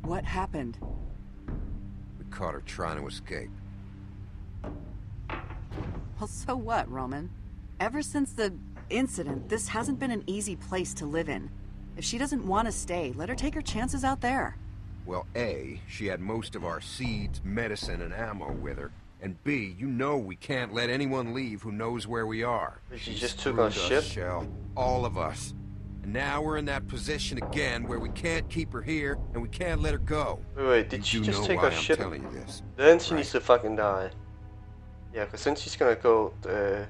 What happened? We caught her trying to escape. Well, so what, Roman? Ever since the incident, this hasn't been an easy place to live in. If she doesn't want to stay, let her take her chances out there. Well, A, she had most of our seeds, medicine, and ammo with her. And B, you know we can't let anyone leave who knows where we are. She She just took our us, ship? Shel. All of us. And now we're in that position again where we can't keep her here and we can't let her go. Wait, wait, did she You do just know take our I'm ship? telling you this. Then she needs to fucking die. Yeah, because then she's gonna go uh,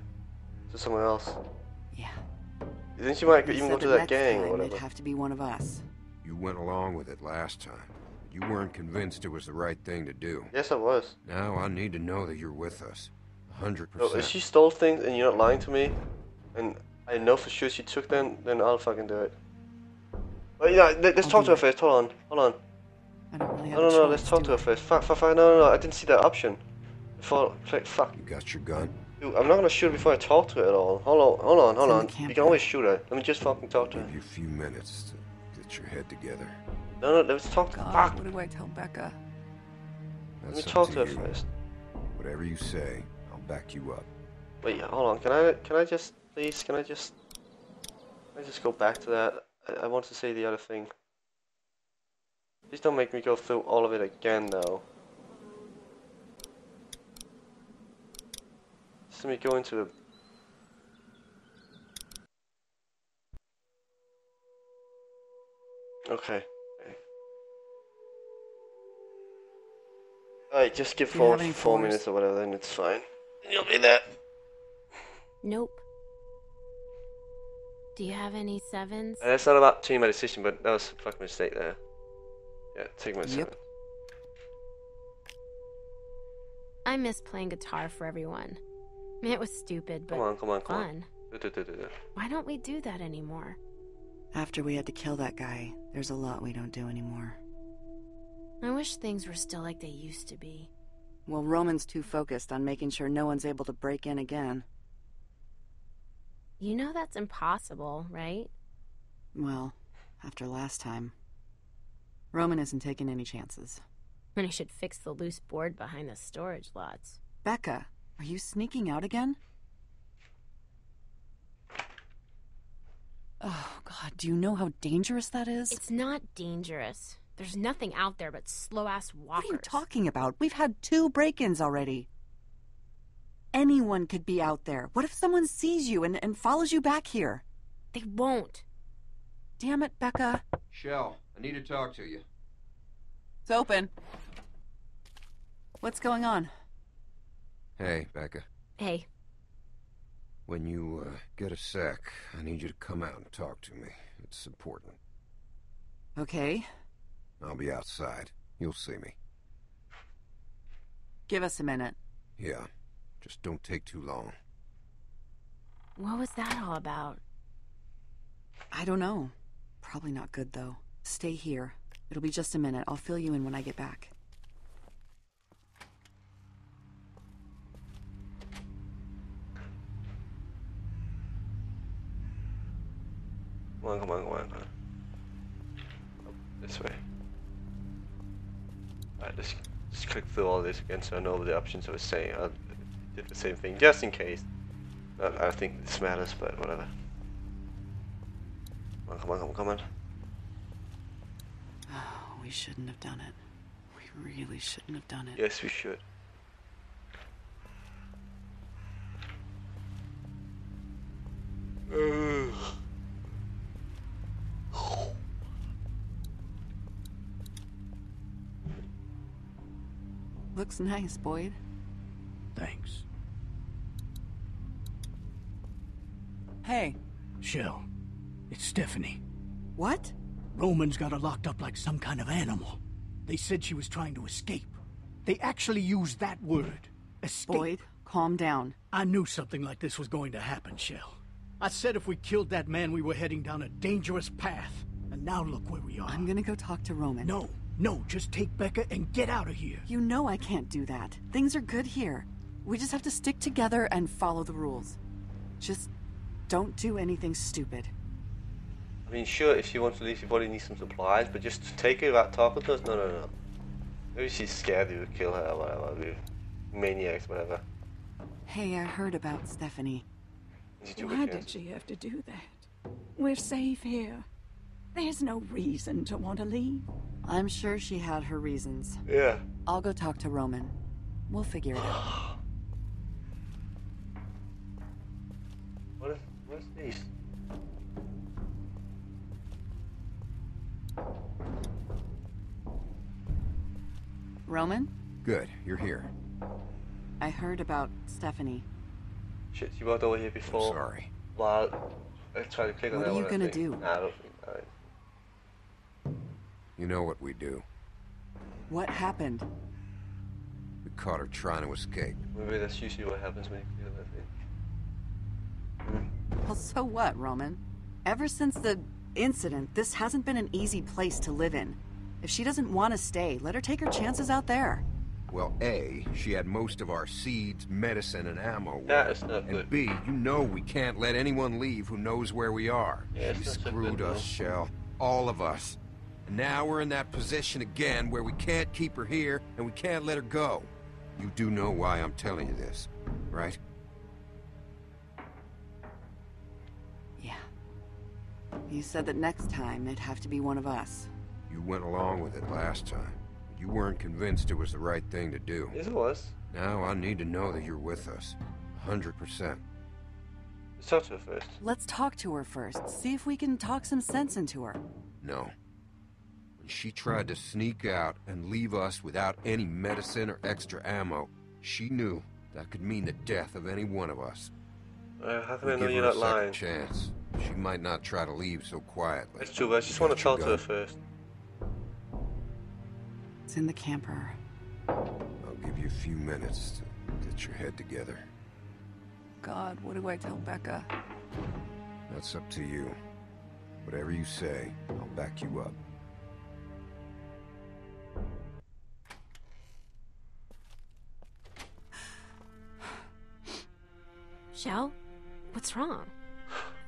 to somewhere else. Yeah. Then she might They even go to that gang or time whatever. It'd have to be one of us. You went along with it last time. You weren't convinced it was the right thing to do. Yes, I was. Now I need to know that you're with us. A hundred No, if she stole things and you're not lying to me, and I know for sure she took them, then I'll fucking do it. But yeah, let, us talk to her first. Hold on, hold on. I don't really No, have no, a no. Let's talk to her first. Fuck, fuck, fuck. No, no, no. I didn't see that option. Before, like, fuck. You got your gun? Dude, I'm not gonna shoot her before I talk to her at all. Hold on, hold on, hold on. You can always shoot her. Let me just fucking talk to her. Give you a few minutes to get your head together. No, no. Let's talk to God, Fuck. what do I tell Becca? Let me That's talk up to her first. Whatever you say, I'll back you up. Wait, hold on. Can I, can I just, please, can I just, can I just go back to that? I, I want to say the other thing. Please don't make me go through all of it again, though. Just let me go into the. Okay. Alright, just give Do you four, have any four fours? minutes or whatever, then it's fine. You'll be there. Nope. Do you have any sevens? Uh, That's not about changing my decision, but that was a fucking mistake there. Yeah, take my seven. I miss playing guitar for everyone. I mean, it was stupid, but Come on, come on, come on. fun. Do, do, do, do, do. Why don't we do that anymore? After we had to kill that guy, there's a lot we don't do anymore. I wish things were still like they used to be. Well, Roman's too focused on making sure no one's able to break in again. You know that's impossible, right? Well, after last time. Roman isn't taking any chances. When he should fix the loose board behind the storage lots. Becca, are you sneaking out again? Oh, God, do you know how dangerous that is? It's not dangerous. There's nothing out there but slow ass walkers. What are you talking about? We've had two break ins already. Anyone could be out there. What if someone sees you and, and follows you back here? They won't. Damn it, Becca. Shel, I need to talk to you. It's open. What's going on? Hey, Becca. Hey, When you uh, get a sec, I need you to come out and talk to me. It's important. Okay, I'll be outside. You'll see me. give us a minute. Yeah. Just don't take too long. what was that all about? I don't know. Probably not good, though. Stay here. It'll be just a minute. I'll fill you in when I get back. Come on, come on, come on. come on. This way. Alright, let's just click through all this again so I know the options I was saying. I did the same thing just in case. I, I don't think this matters, but whatever. Come on, come on, come on, come on. We shouldn't have done it. We really shouldn't have done it. Yes, we should. Looks nice, Boyd. Thanks. Hey, Shel, it's Stephanie. what? Roman's got her locked up like some kind of animal. They said she was trying to escape. They actually used that word. Escape. Boyd, calm down. I knew something like this was going to happen, Shel. I said if we killed that man, we were heading down a dangerous path. And now look where we are. I'm gonna go talk to Roman. No, No, just take Becca and get out of here. You know I can't do that. Things are good here. We just have to stick together and follow the rules. Just don't do anything stupid. I mean, sure, if she wants to leave, she probably needs some supplies, but just take her without talking to us? No, no, no. Maybe she's scared you would kill her or whatever. We're maniacs, whatever. Hey, I heard about Stephanie. Why did she have to do that? We're safe here. There's no reason to want to leave. I'm sure she had her reasons. Yeah. I'll go talk to Roman. We'll figure it out. What is, what is this? Roman, Good, you're here. I heard about Stephanie. Shit, she walked over here before. I'm sorry. Well, I tried to click on What that are you gonna do? Nah, I don't think. Alright. You know what we do. What happened? We caught her trying to escape. Maybe that's usually what happens when you kill that thing. Hmm. Well, so what, Roman? Ever since the incident, this hasn't been an easy place to live in. If she doesn't want to stay, let her take her chances out there. Well, A, she had most of our seeds, medicine, and ammo. That is That her. not and good. B, you know we can't let anyone leave who knows where we are. Yeah, it's she screwed us. Shel. All of us. And now we're in that position again where we can't keep her here and we can't let her go. You do know why I'm telling you this, right? Yeah. You said that next time it'd have to be one of us. You went along with it last time. You weren't convinced it was the right thing to do. Yes, it was. Now I need to know that you're with us. 100%. Let's talk to her first. Let's talk to her first. See if we can talk some sense into her. No. When she tried to sneak out and leave us without any medicine or extra ammo, she knew that could mean the death of any one of us. Uh, how can We I know give you're her a not second lying? chance. She might not try to leave so quietly. It's true, but I just want to talk to her first. It's in the camper. I'll give you a few minutes to get your head together. God, what do I tell Becca? That's up to you. Whatever you say, I'll back you up. Shel? What's wrong?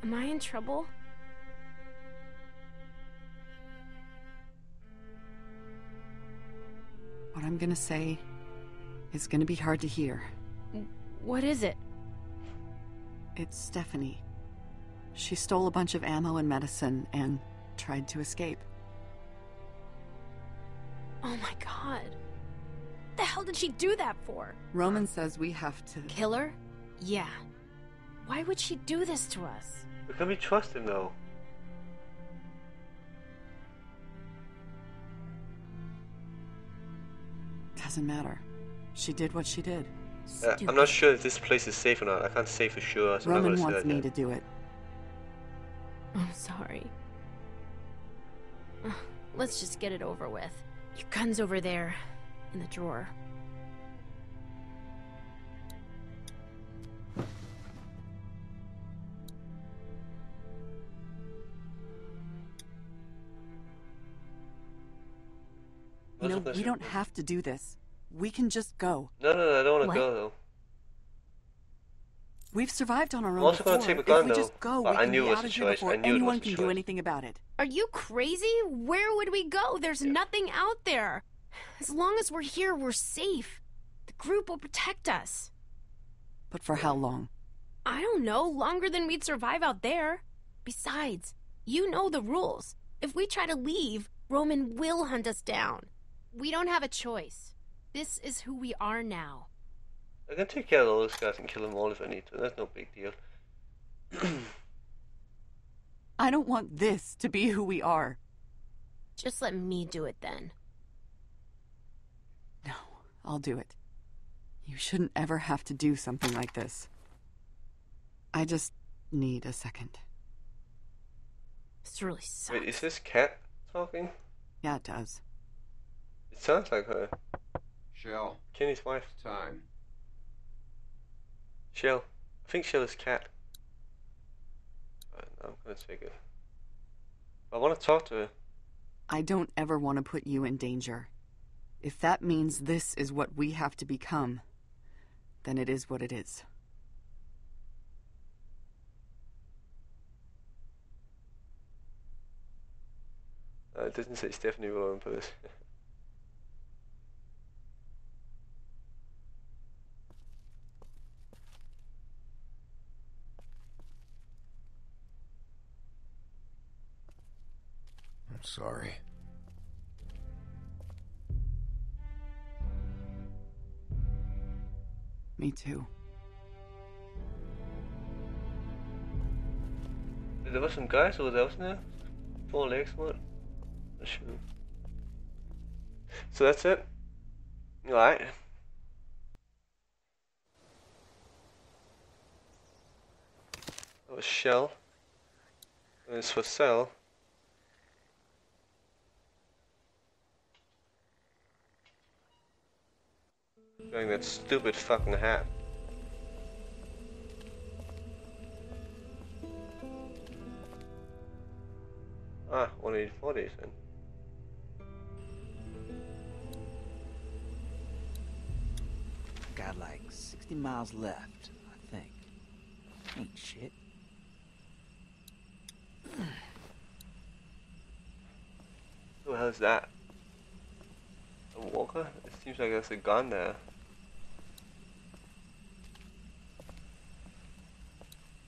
Am I in trouble? What I'm gonna say is gonna be hard to hear. What is it? It's Stephanie. She stole a bunch of ammo and medicine and tried to escape. Oh my god. The hell did she do that for? Roman says we have to. Kill her? Yeah. Why would she do this to us? But can we trust him though? Doesn't matter. She did what she did. Uh, I'm not sure if this place is safe or not. I can't say for sure, so I'm Roman gonna wants me that to do it. I'm sorry. Let's just get it over with. Your gun's over there, in the drawer. You we sure. don't have to do this. We can just go. No, no, no, I don't want to go though. We've survived on our I'm own also before. gonna take the if gun, we though. just go, I- we I can knew it be was out a of here choice. before I knew it anyone was a can choice. do anything about it. Are you crazy? Where would we go? There's nothing out there. As long as we're here, we're safe. The group will protect us. But for how long? I don't know, longer than we'd survive out there. Besides, you know the rules. If we try to leave, Roman will hunt us down. We don't have a choice. This is who we are now. I can take care of all those guys and kill them all if I need to. That's no big deal. I don't want this to be who we are. Just let me do it then. No, I'll do it. You shouldn't ever have to do something like this. I just need a second. This really sucks. Wait, is this cat talking? Yeah, it does. It sounds like her. Shel. Kenny's wife. Time. Shel. I think Shel is cat. Alright, I'm gonna take it. I want to talk to her. I don't ever want to put you in danger. If that means this is what we have to become, then it is what it is. Uh, it doesn't say Stephanie Williams for this. I'm sorry. Me too. There var some guys over there, wasn't there? Four legs, what? Sure. So that's it. Alright. That was Shel. And it's for sale. Wearing that stupid fucking hat. Ah, 180 then. Got like 60 miles left, I think. Ain't shit. Who the hell is that? A walker? It seems like there's a gun there.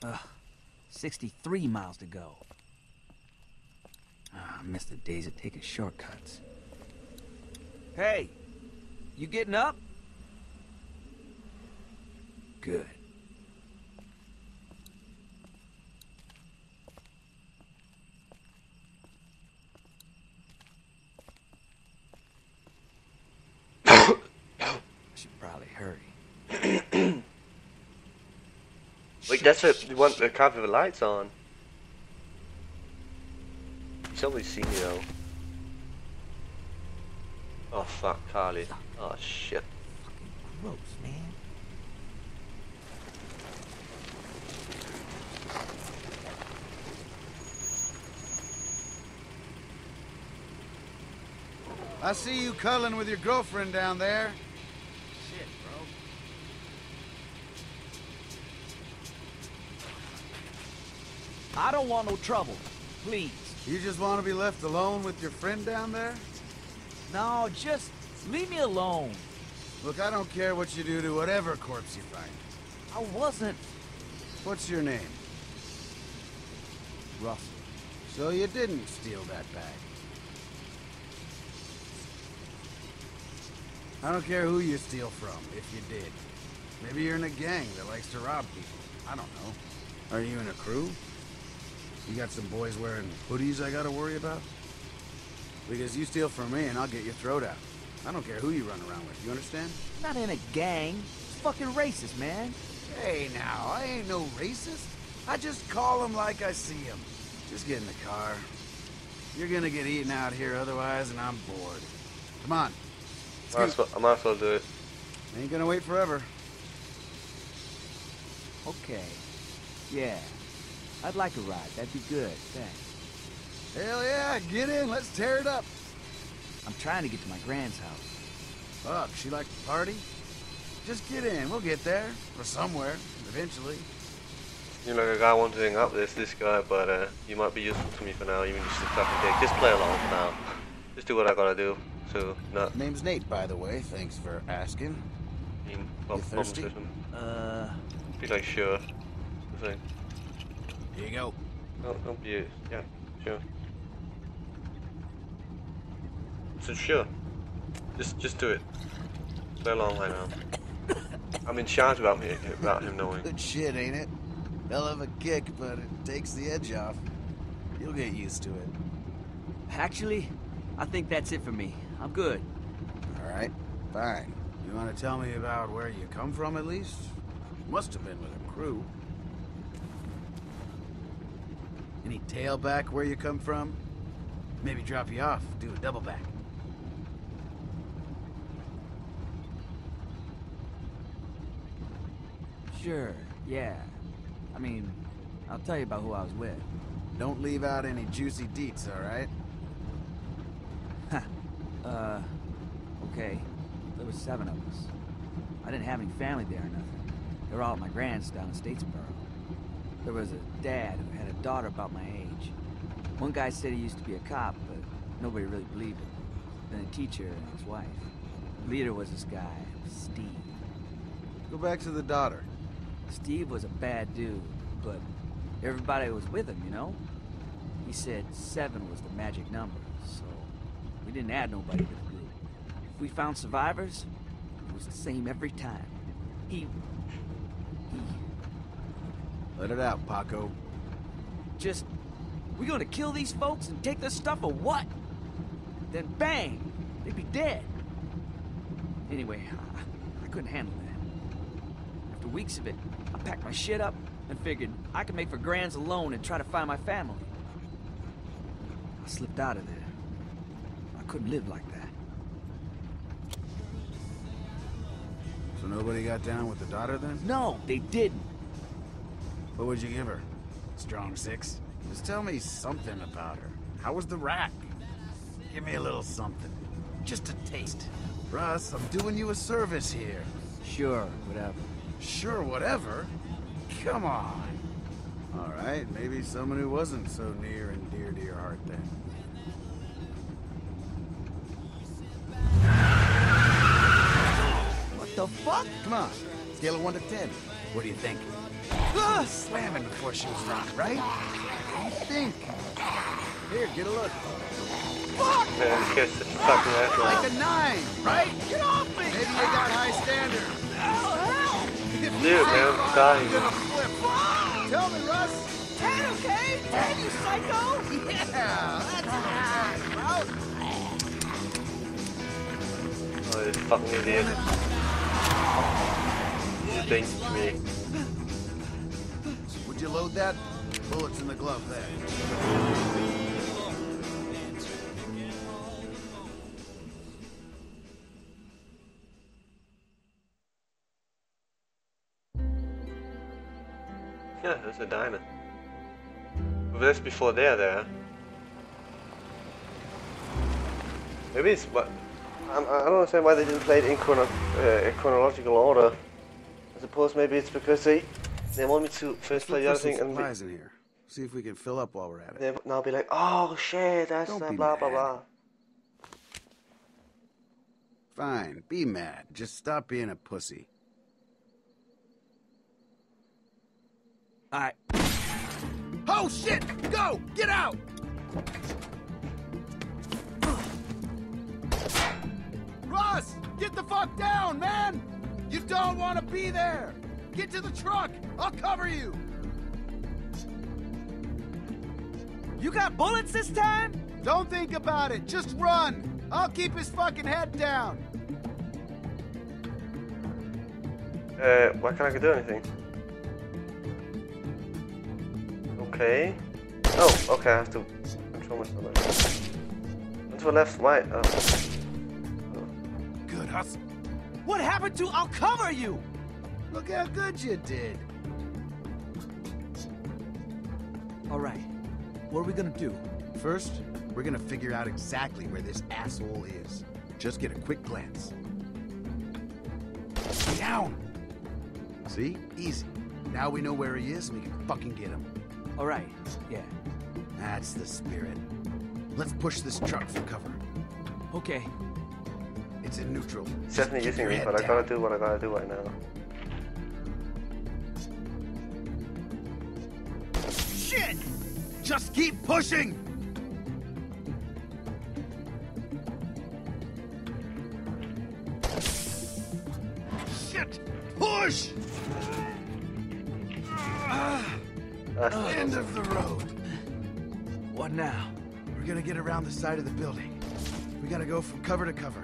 Ugh, 63 miles to go. Ah, I miss the days of taking shortcuts. Hey, you getting up? Good. Should probably hurry. Wait, that's it. You want the car with the lights on. Somebody's seen me though. Oh fuck, Carly. Oh shit. Gross, man. I see you culling with your girlfriend down there. Shit, bro. I don't want no trouble. Please. You just want to be left alone with your friend down there? No, just leave me alone. Look, I don't care what you do to whatever corpse you find. I wasn't. What's your name? Russell. So you didn't steal that bag. I don't care who you steal from, if you did. Maybe you're in a gang that likes to rob people. I don't know. Are you in a crew? You got some boys wearing hoodies I gotta worry about? Because you steal from me and I'll get your throat out. I don't care who you run around with, you understand? Not in a gang. It's fucking racist, man. Hey now, I ain't no racist. I just call them like I see them. Just get in the car. You're gonna get eaten out here otherwise, and I'm bored. Come on. Might as well, I might as well do it. Ain't gonna wait forever. Okay. Yeah. I'd like a ride. That'd be good. Thanks. Hell yeah, get in. Let's tear it up. I'm trying to get to my grand's house. Fuck, she like to party? Just get in. We'll get there. Or somewhere. Eventually. You know, like a guy wanting up this this guy, but uh, you might be useful to me for now, even just a fucking dick. Just play along for now. Just do what I gotta do. So, not. Name's Nate, by the way. Thanks for asking. mean, well, You thirsty? problem Uh. Be like, sure. The thing. Here you go. No, don't be. Yeah, sure. So sure. Just, just do it. Play along right now. I'm in charge about me, about him knowing. Good shit, ain't it? Hell of a kick, but it takes the edge off. You'll get used to it. Actually, I think that's it for me. I'm good. Alright, fine. You want to tell me about where you come from, at least? Must have been with a crew. Any tailback where you come from? Maybe drop you off, do a double back. Sure, yeah. I mean, I'll tell you about who I was with. Don't leave out any juicy deets, alright? uh, okay. There was seven of us. I didn't have any family there or nothing. They were all at my grand's down in Statesboro. There was a dad who had a daughter about my age. One guy said he used to be a cop, but nobody really believed him. Then a teacher and his wife. The leader was this guy, Steve. Go back to the daughter. Steve was a bad dude, but everybody was with him, you know? He said seven was the magic number, so we didn't add nobody to the group. If we found survivors, it was the same every time. He... Let it out, Paco. Just... We gonna kill these folks and take their stuff or what? Then bang! They'd be dead. Anyway, I, I couldn't handle that. After weeks of it, I packed my shit up and figured I could make for Grands alone and try to find my family. I slipped out of there. I couldn't live like that. So nobody got down with the daughter then? No, they didn't. What would you give her? Strong six? Just tell me something about her. How was the rack? Give me a little something. Just a taste. Russ, I'm doing you a service here. Sure, whatever. Sure, whatever? Come on. All right, maybe someone who wasn't so near and dear to your heart then. What the fuck? Come on, scale of 1 to 10. What do you think? Ah, slamming before she was rocked, right? What do you think? Here, get a look. Fuck! Man, kiss the fucking asshole. Like a 9, right? Get off me! Maybe you got high standards. Dude, man, I'm dying. Tell me, Russ. Ten, okay? Ten, you psycho? Yeah, that's talking about. Oh, this fucking idiot. You think me. Would you load that? Bullets in the glove there. Yeah, there's a diamond. But that's before they're there. Maybe it's what. I'm, I don't understand why they didn't play it in, chrono, uh, in chronological order. I suppose maybe it's because they they want me to first play the other thing and supplies in here. See if we can fill up while we're at it. they now be like, oh shit, that's Don't uh, blah blah blah. Fine, be mad. Just stop being a pussy. Alright. Oh shit! Go! Get out! Russ! Get the fuck down, man! You don't want to be there! Get to the truck! I'll cover you! You got bullets this time? Don't think about it. Just run. I'll keep his fucking head down. Uh, why can't I do anything? Okay. Oh, okay, I have to control myself. To the left, right. Oh. Good hustle. What happened to I'll cover you? Look how good you did. Alright. What are we gonna do? First, we're gonna figure out exactly where this asshole is. Just get a quick glance. Down! See? Easy. Now we know where he is we can fucking get him. Alright, yeah. That's the spirit. Let's push this truck for cover. Okay. It's in neutral. Just definitely using me, but I gotta do what I gotta do right now. Just keep pushing! Shit! Push! Ah, That's end of the road. What now? We're gonna get around the side of the building. We gotta go from cover to cover.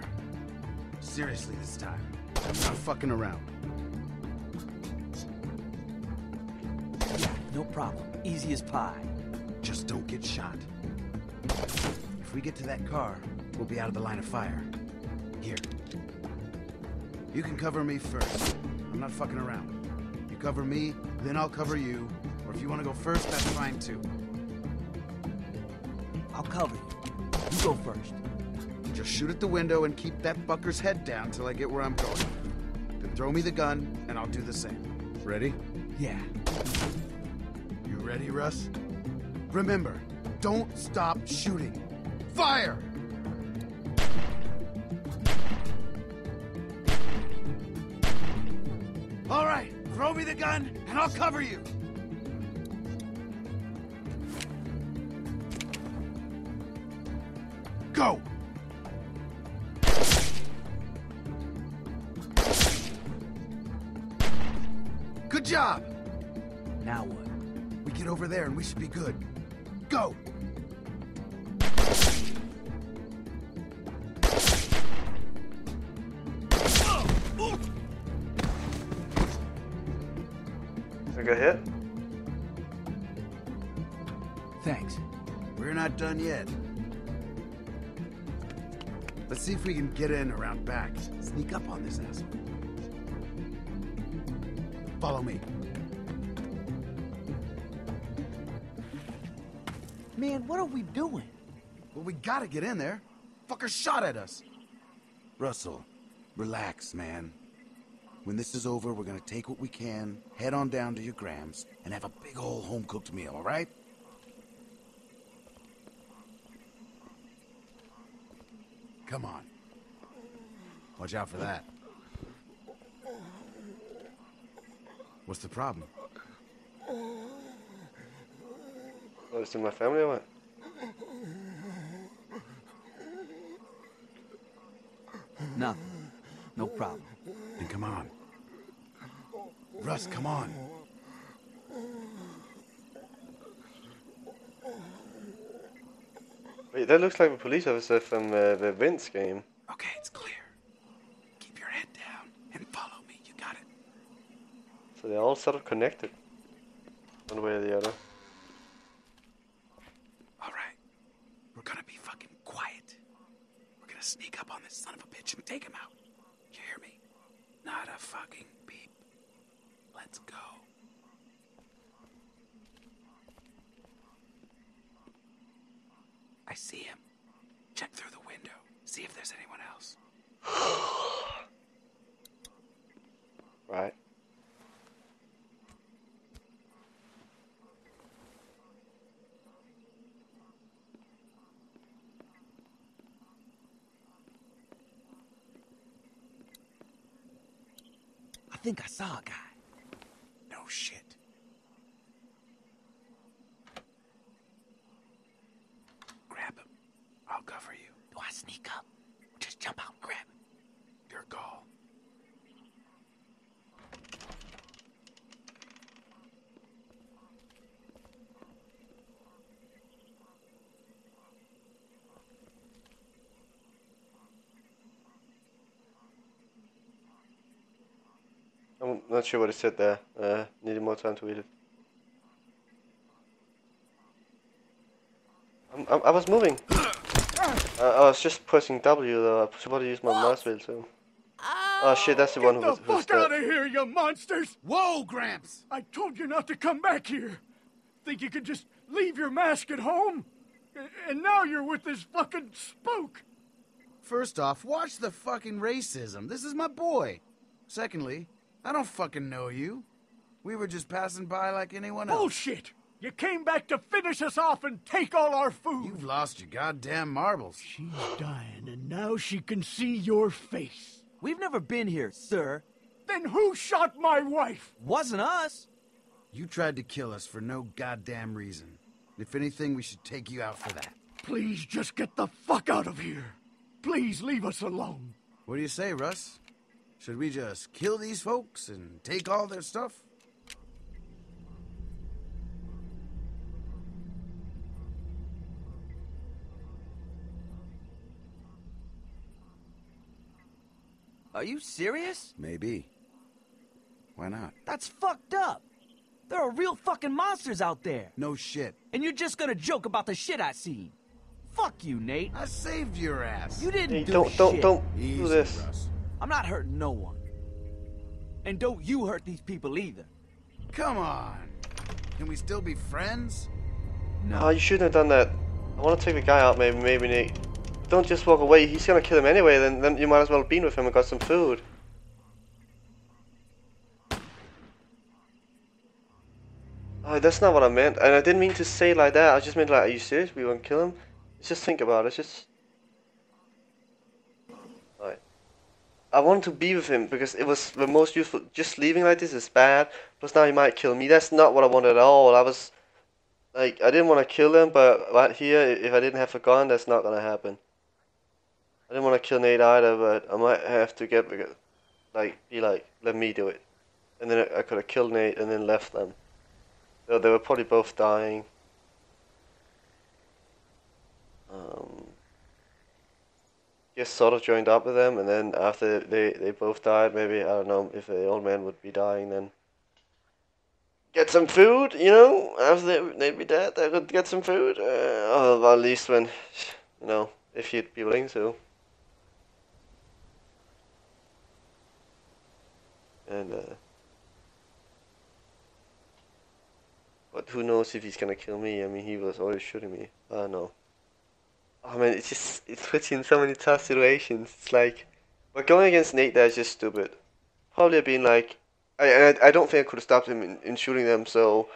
Seriously this time. I'm not fucking around. No problem. Easy as pie. Just don't get shot. If we get to that car, we'll be out of the line of fire. Here. You can cover me first. I'm not fucking around. You cover me, then I'll cover you. Or if you want to go first, that's fine too. I'll cover you. You go first. Just shoot at the window and keep that fucker's head down till I get where I'm going. Then throw me the gun, and I'll do the same. Ready? Yeah. You ready, Russ? Remember, don't stop shooting. Fire! All right, throw me the gun, and I'll cover you. Go! Good job! Now what? We get over there and we should be good. Go! I got hit? Thanks. We're not done yet. Let's see if we can get in around back. Sneak up on this asshole. Follow me. Gotta get in there. Fucker shot at us. Russell, relax, man. When this is over, we're gonna take what we can, head on down to your Grams, and have a big ol' home-cooked meal, all right? Come on. Watch out for that. What's the problem? Oh, it's in my family or what? Nothing. No problem. Then come on. Russ, come on. Wait, that looks like a police officer from uh, the Vince game. Okay, it's clear. Keep your head down and follow me. You got it. So they're all sort of connected. One way or the other. All right. We're gonna be fucking quiet. We're gonna sneak up on this son of a bitch and take him out. You hear me? Not a fucking beep. Let's go. I see him. Check through the window. See if there's anyone else. Right. Think I saw a guy. No shit. Grab him. I'll cover you. Do I sneak up? Or just jump out and grab him? Your call. I'm not sure what it said there. Uh, needed more time to read it. I'm, I'm, I was moving. Uh, I was just pressing W though. I supposed to use my mouse wheel too. Oh shit, that's the one who Get was the fuck out of here, you monsters! Whoa, Gramps! I told you not to come back here. Think you could just leave your mask at home? And now you're with this fucking spook. First off, watch the fucking racism. This is my boy. Secondly, I don't fucking know you. We were just passing by like anyone else. Bullshit! You came back to finish us off and take all our food. You've lost your goddamn marbles. She's dying, and now she can see your face. We've never been here, sir. Then who shot my wife? Wasn't us. You tried to kill us for no goddamn reason. If anything, we should take you out for that. Please just get the fuck out of here. Please leave us alone. What do you say, Russ? Should we just kill these folks and take all their stuff? Are you serious? Maybe. Why not? That's fucked up. There are real fucking monsters out there. No shit. And you're just gonna joke about the shit I seen. Fuck you, Nate. I saved your ass. You didn't Hey, do don't shit. don't don't Easy, do this. Russ. I'm not hurting no one. And don't you hurt these people either. Come on. Can we still be friends? No. Oh, you shouldn't have done that. I want to take the guy out, maybe, maybe Nate. don't just walk away. He's gonna kill him anyway. Then then you might as well have been with him and got some food. Oh, that's not what I meant, and I didn't mean to say like that. I just meant like, are you serious? We won't kill him? Just think about it. Just. Alright. I want to be with him because it was the most useful. Just leaving like this is bad. Plus now he might kill me. That's not what I wanted at all. I was like, I didn't want to kill him, but right here, if I didn't have a gun, that's not gonna happen. I didn't want to kill Nate either, but I might have to get like be like, let me do it, and then I, I could have killed Nate and then left them. So they were probably both dying. Um, just sort of joined up with them, and then after they, they both died, maybe, I don't know, if the old man would be dying, then get some food, you know, after they, they'd be dead, they could get some food, uh, or at least when, you know, if you'd be willing to. And, uh, but who knows if he's gonna kill me, I mean, he was always shooting me, I don't know. Oh mean, it's just it puts you in so many tough situations. It's like, but going against Nate, that's just stupid. Probably been like, I I, I don't think I could have stopped him in, in shooting them. So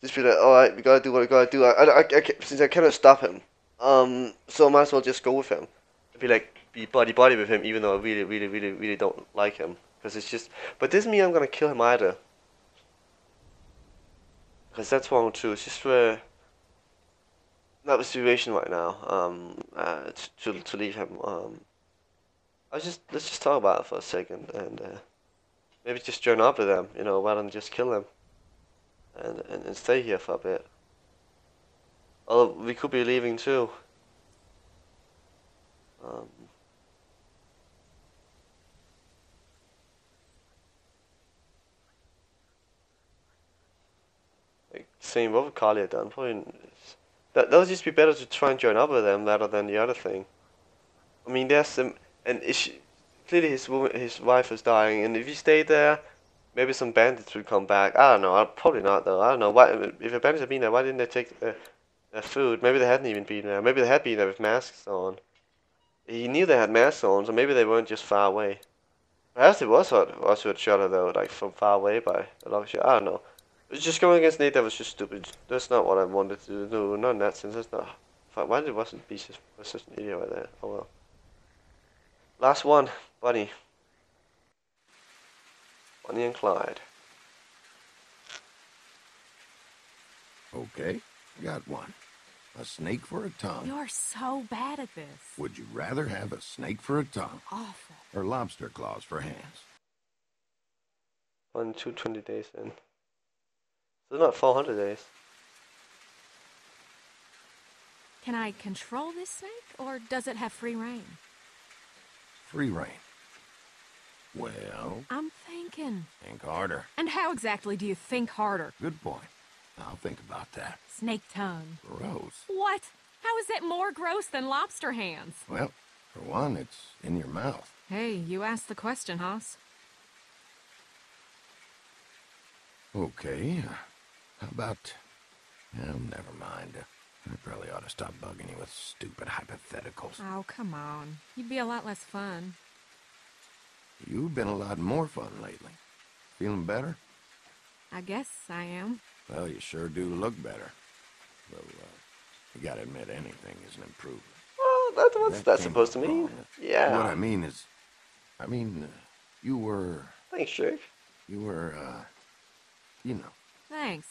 just be like, all right, we gotta do what we gotta do. I, I, I, I since I cannot stop him, um, so I might as well just go with him. Be like, be buddy buddy with him, even though I really really really really don't like him, because it's just. But this mean I'm gonna kill him either. Because that's wrong too. It's just where not the situation right now. Um, uh, to to leave him. Um, I just let's just talk about it for a second and uh, maybe just join up with them. You know, rather than just kill them, and, and and stay here for a bit. Although we could be leaving too. Um, what would Carly have done? Probably that that would just be better to try and join up with them rather than the other thing. I mean, there's some, and is clearly his woman, his wife is dying, and if he stayed there, maybe some bandits would come back. I don't know. I'll, probably not though. I don't know. Why if the bandits had been there, why didn't they take their, their food? Maybe they hadn't even been there. Maybe they had been there with masks on. He knew they had masks on, so maybe they weren't just far away. Perhaps it was us who had shot her though, like from far away by a long shot. I don't know. Just going against Nate, that was just stupid. That's not what I wanted to do. No, Not in that sense. That's not. Why did it wasn't be such, was such an idiot right there? Oh well. Last one, Bonnie. Bonnie and Clyde. Okay, got one. A snake for a tongue. You're so bad at this. Would you rather have a snake for a tongue Awful. or lobster claws for hands? One, two, twenty days in. So not 400 days. Can I control this snake, or does it have free reign? Free reign. Well, I'm thinking. think harder. And how exactly do you think harder? Good point. I'll think about that. Snake tongue. Gross. What? How is it more gross than lobster hands? Well, for one, it's in your mouth. Hey, you asked the question, Haas. Okay. How about... Well, never mind. I probably ought to stop bugging you with stupid hypotheticals. Oh, come on. You'd be a lot less fun. You've been a lot more fun lately. Feeling better? I guess I am. Well, you sure do look better. Though, uh, you gotta admit anything is an improvement. Well, that's what's That that supposed to mean? from- Yeah. What I mean is... I mean, uh, you were... Thanks, jerk. You were, uh... You know. Thanks,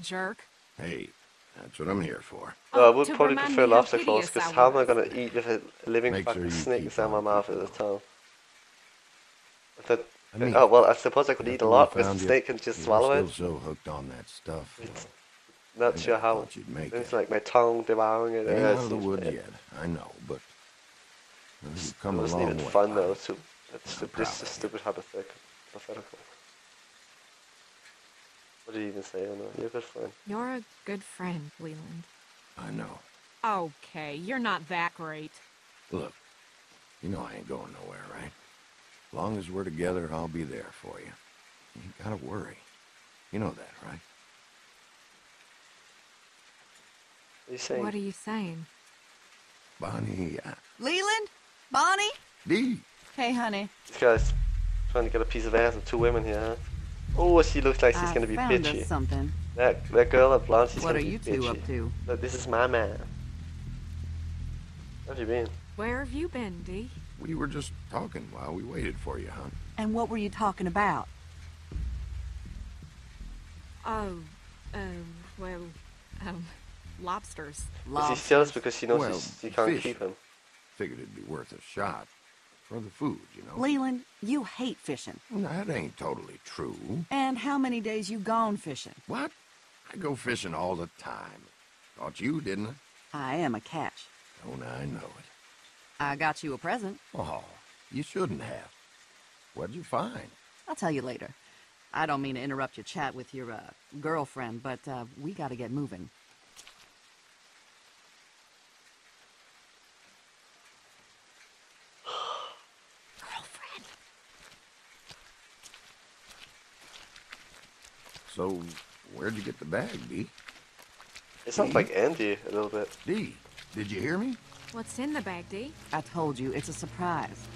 jerk. Hey, that's what I'm here for. No, I oh, would to probably remind prefer me how lobster claws, because how am I gonna eat if a living Make fucking sure snake is in my mouth at the time? That, I mean, oh well, I suppose I could eat a lot because found the snake can just you were swallow it. Still so hooked on that stuff. Not I sure how. thought you'd make It's like my tongue devouring it. Ain't yeah, out it's of the just- woods it- yet. I know, but well, you've It come a wasn't long even way. fun though. it. To, it's I'm just proud a of stupid hypothetical. Hypothetical. What did you even say? Oh no, you're a good friend. You're a good friend, Leland. I know. Okay, you're not that great. Look, you know I ain't going nowhere, right? As long as we're together, I'll be there for you. You ain't gotta worry. You know that, right? What are you saying? What are you saying? Bonnie. Uh, Leland? Bonnie? Dee. Hey, honey. This guy's trying to get a piece of ass of two women here, huh? Oh, she looks like she's I gonna be found us bitchy. something. That that girl at blonde, she's What gonna are be you two bitchy. up to? Look, this is my man. Where have you been? Where have you been, Dee? We were just talking while we waited for you, huh? And what were you talking about? Oh, um, well, um, lobsters. She's jealous because she knows Well, she's, she can't fish. keep him. Figured it'd be worth a shot. For the food, you know. Leland, you hate fishing. That ain't totally true. And how many days you gone fishing? What? I go fishing all the time. Thought you didn't I? I am a catch. Don't I know it? I got you a present. Oh, you shouldn't have. What'd you find? I'll tell you later. I don't mean to interrupt your chat with your uh, girlfriend, but uh, we gotta get moving. So, where'd you get the bag, Dee? It sounds like Andy a little bit. Dee, did you hear me? What's in the bag, Dee? I told you, it's a surprise.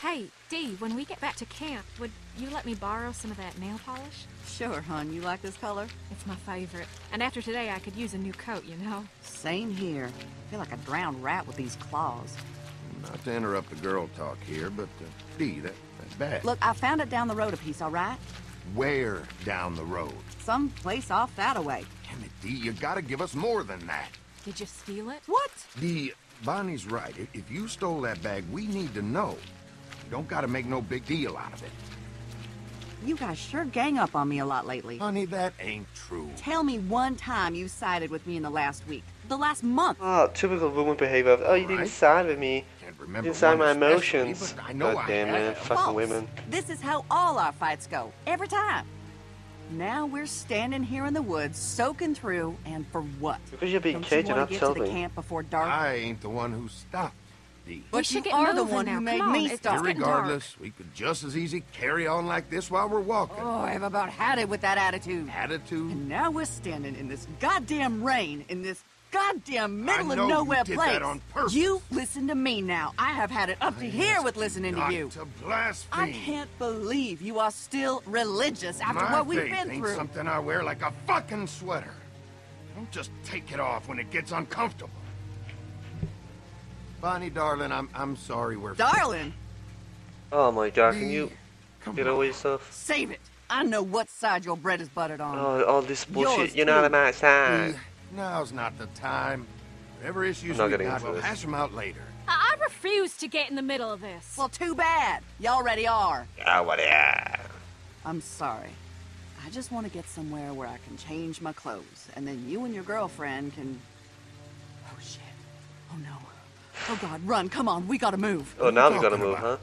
Hey, Dee, when we get back to camp, would you let me borrow some of that nail polish? Sure, hon. You like this color? It's my favorite. And after today, I could use a new coat, you know? Same here. I feel like a drowned rat with these claws. Not to interrupt the girl talk here, but uh, Dee, that, that bag. Look, I found it down the road a piece, all right? Where down the road? Some place off that away. Damn it, Dee, you gotta give us more than that. Did you steal it? What? Dee, Bonnie's right. If you stole that bag, we need to know. You don't gotta make no big deal out of it. You guys sure gang up on me a lot lately. Honey, that ain't true. Tell me one time you sided with me in the last week. The last month. Oh, typical woman behavior. Oh, you didn't side with me. Can't remember didn't side one my emotions. I know God I damn man, have. fucking women. This is how all our fights go. Every time. Now we're standing here in the woods, soaking through, and for what? Because you're being Don't caged, you you're not get to the camp before dark? I ain't the one who stopped, Dee. But should you get are the one now. who made on, me stop. Regardless, we could just as easy carry on like this while we're walking. Oh, I've about had it with that attitude. Attitude? And now we're standing in this goddamn rain, in this goddamn middle I know of you nowhere did place. that on purpose. You listen to me now. I have had it up to I here with listening not to you. to blaspheme. I can't believe you are still religious after My what we've faith been ain't through. something I wear like a fucking sweater. Don't just take it off when it gets uncomfortable. Bonnie, darling, I'm I'm sorry we're Darling, Oh my god, can you come get over yourself? save it. I know what side your bread is buttered on. Oh, all this bullshit. Yours You're not too. on my side. Dee, now's not the time. Whatever issues I'm we getting got, we'll hash them out later. I, I refuse to get in the middle of this. Well, too bad. You already are. Ah, what? Yeah. I'm sorry. I just want to get somewhere where I can change my clothes, and then you and your girlfriend can. Oh shit! Oh no! Oh god! Run! Come on! We gotta move. Oh, now we gotta move, huh?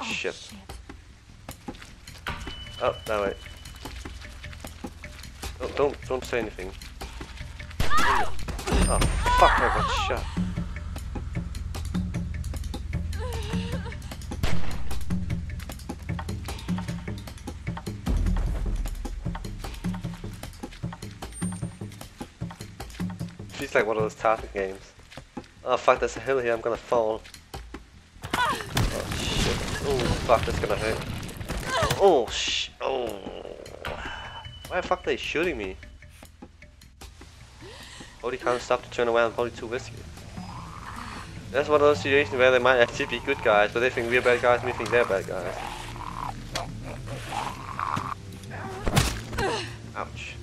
Oh, shit. Oh, no, wait. Don't, don't, don't say anything. Oh, fuck, I got shot. She's like one of those target games. Oh fuck, there's a hill here, I'm gonna fall. Oh shit. Oh fuck, that's gonna hurt. Oh sh. Oh. Why the fuck are they shooting me? Probably can't stop to turn around, probably too risky. That's one of those situations where they might actually be good guys, but they think we're bad guys and we think they're bad guys. Ouch.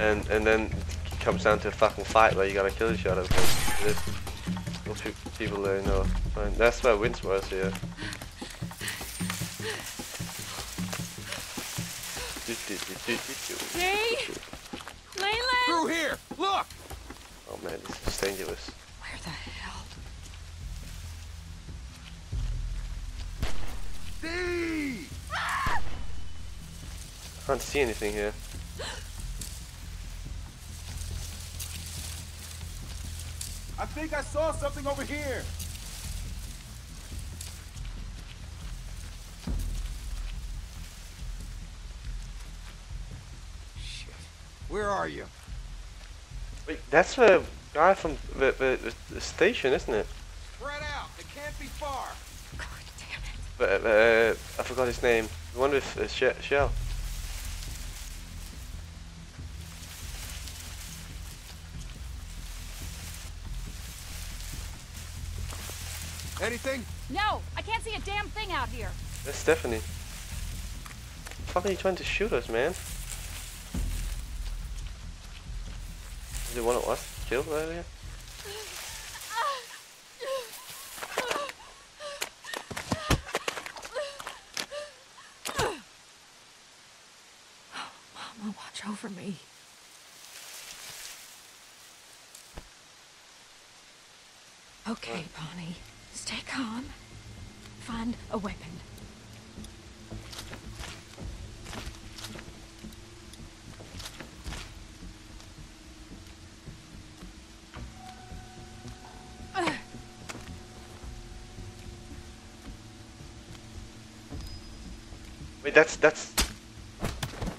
And and then it comes down to a fucking fight where you gotta kill each other because there's people there, you know. Fine. That's where wins was here. Dee? Leland? Through here! Look! Oh man, this is dangerous. Where the hell? Dee! Ah! Can't see anything here. I think I saw something over here. Shit. Where are you? Wait, that's the guy from the, the, the station, isn't it? Spread out. It can't be far. God damn it. But, uh, I forgot his name. The one with the shell. Anything? No, I can't see a damn thing out here. That's Stephanie. Fuck are you trying to shoot us, man? Is it one of us killed earlier? Mama, watch over me. Okay, Bonnie. Stay calm. Find a weapon. Wait, that's that's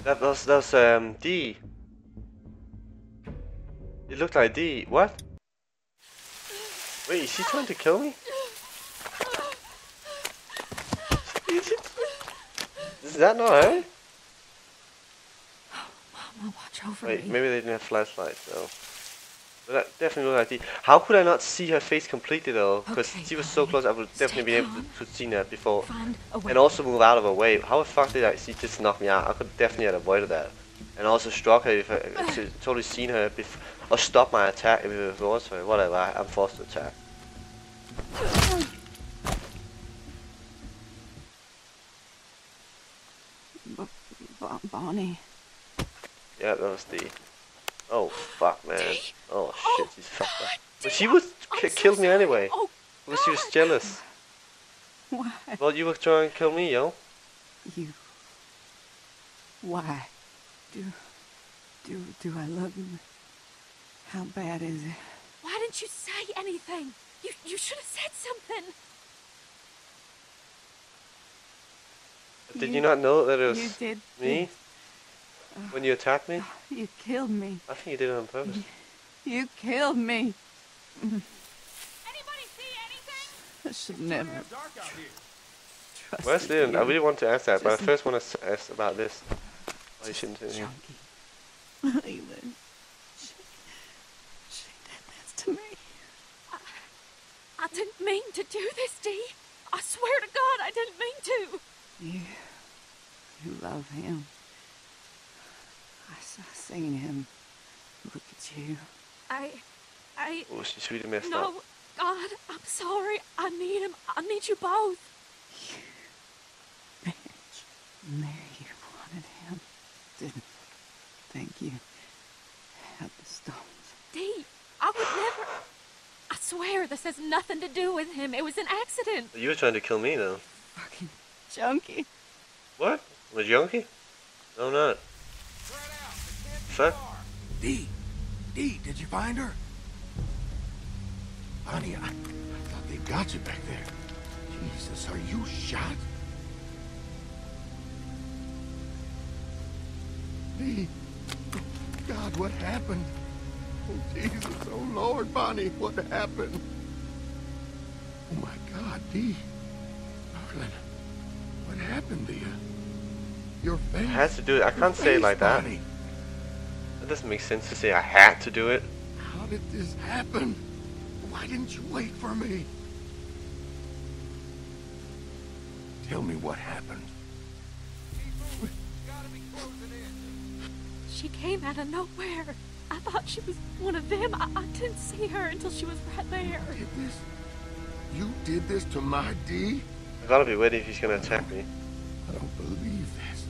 that was that was um Dee. It looked like Dee. What? Wait, is she trying to kill me? Is that not her? Mama, watch over Wait, me. maybe they didn't have flashlights though. That definitely looked like. How could I not see her face completely though? Because she was so close, I would definitely be able to, to see that before. And also move out of her way. How the fuck did I see just knock me out? I could definitely have avoided that. And also struck her if I if totally seen her before. Or stop my attack if it was her. Whatever, I, I'm forced to attack. B- Bonnie. Yeah, that was Dee. Oh fuck, man. Oh shit, she's fucked up. But she was ki killed me anyway. Oh, Because she was jealous. Why? Well, you were trying to kill me, yo. You. Why? Do. Do. Do I love you? How bad is it? Why didn't you say anything? You you should have said something. Did you not know that it was you did me? Oh. When you attacked me? You killed me. I think you did it on purpose. You killed me. Anybody see anything? I should never. trust Where's Leland? I really want to ask that, but I first want to ask about this. Why you shouldn't do it here. Leland. She, she did this to me. I didn't mean to do this, Dee. I swear to God, I didn't mean to. You. You love him. I saw seen him. Look at you. I, I. Oh, she's really messed no, up. God, I'm sorry. I need him. I need you both. And there you wanted him. Didn't think you had the stones. Dee, I would never. I swear this has nothing to do with him. It was an accident. You were trying to kill me, though. Fucking junkie. What? Was Yonky? No, not. Fuck. Dee. Dee, did you find her? Honey, I, I thought they got you back there. Jesus, are you shot? Dee. God, what happened? Oh, Jesus, oh, Lord, Bonnie, what happened? Oh, my God, Dee. Darling, what happened to you? Your face. I had to do it. I can't say it like that. Bonnie. That doesn't make sense to say I had to do it. How did this happen? Why didn't you wait for me? Tell me what happened. She came out of nowhere. I thought she was one of them. I, I didn't see her until she was right there. Did this? You did this to my Dee? I gotta be ready if he's gonna attack me. I don't believe this.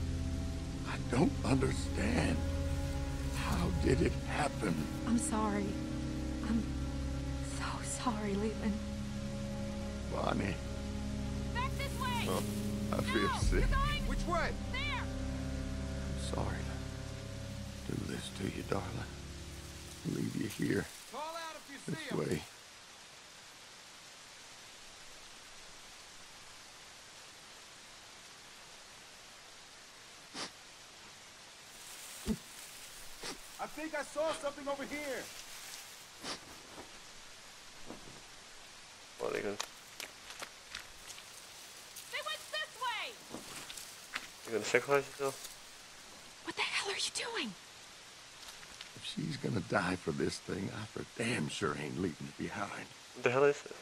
I don't understand. How did it happen? I'm sorry. I'm so sorry, Leland. Bonnie, Back this way. oh, I feel sick. Which way? There! I'm sorry to do this to you, darling. Leave you here. Call out if This way. I I saw something over here. What are they gonna? They went this way! You gonna sacrifice yourself? What the hell are you doing? If she's gonna die for this thing, I for damn sure ain't leaving it behind. What the hell is this?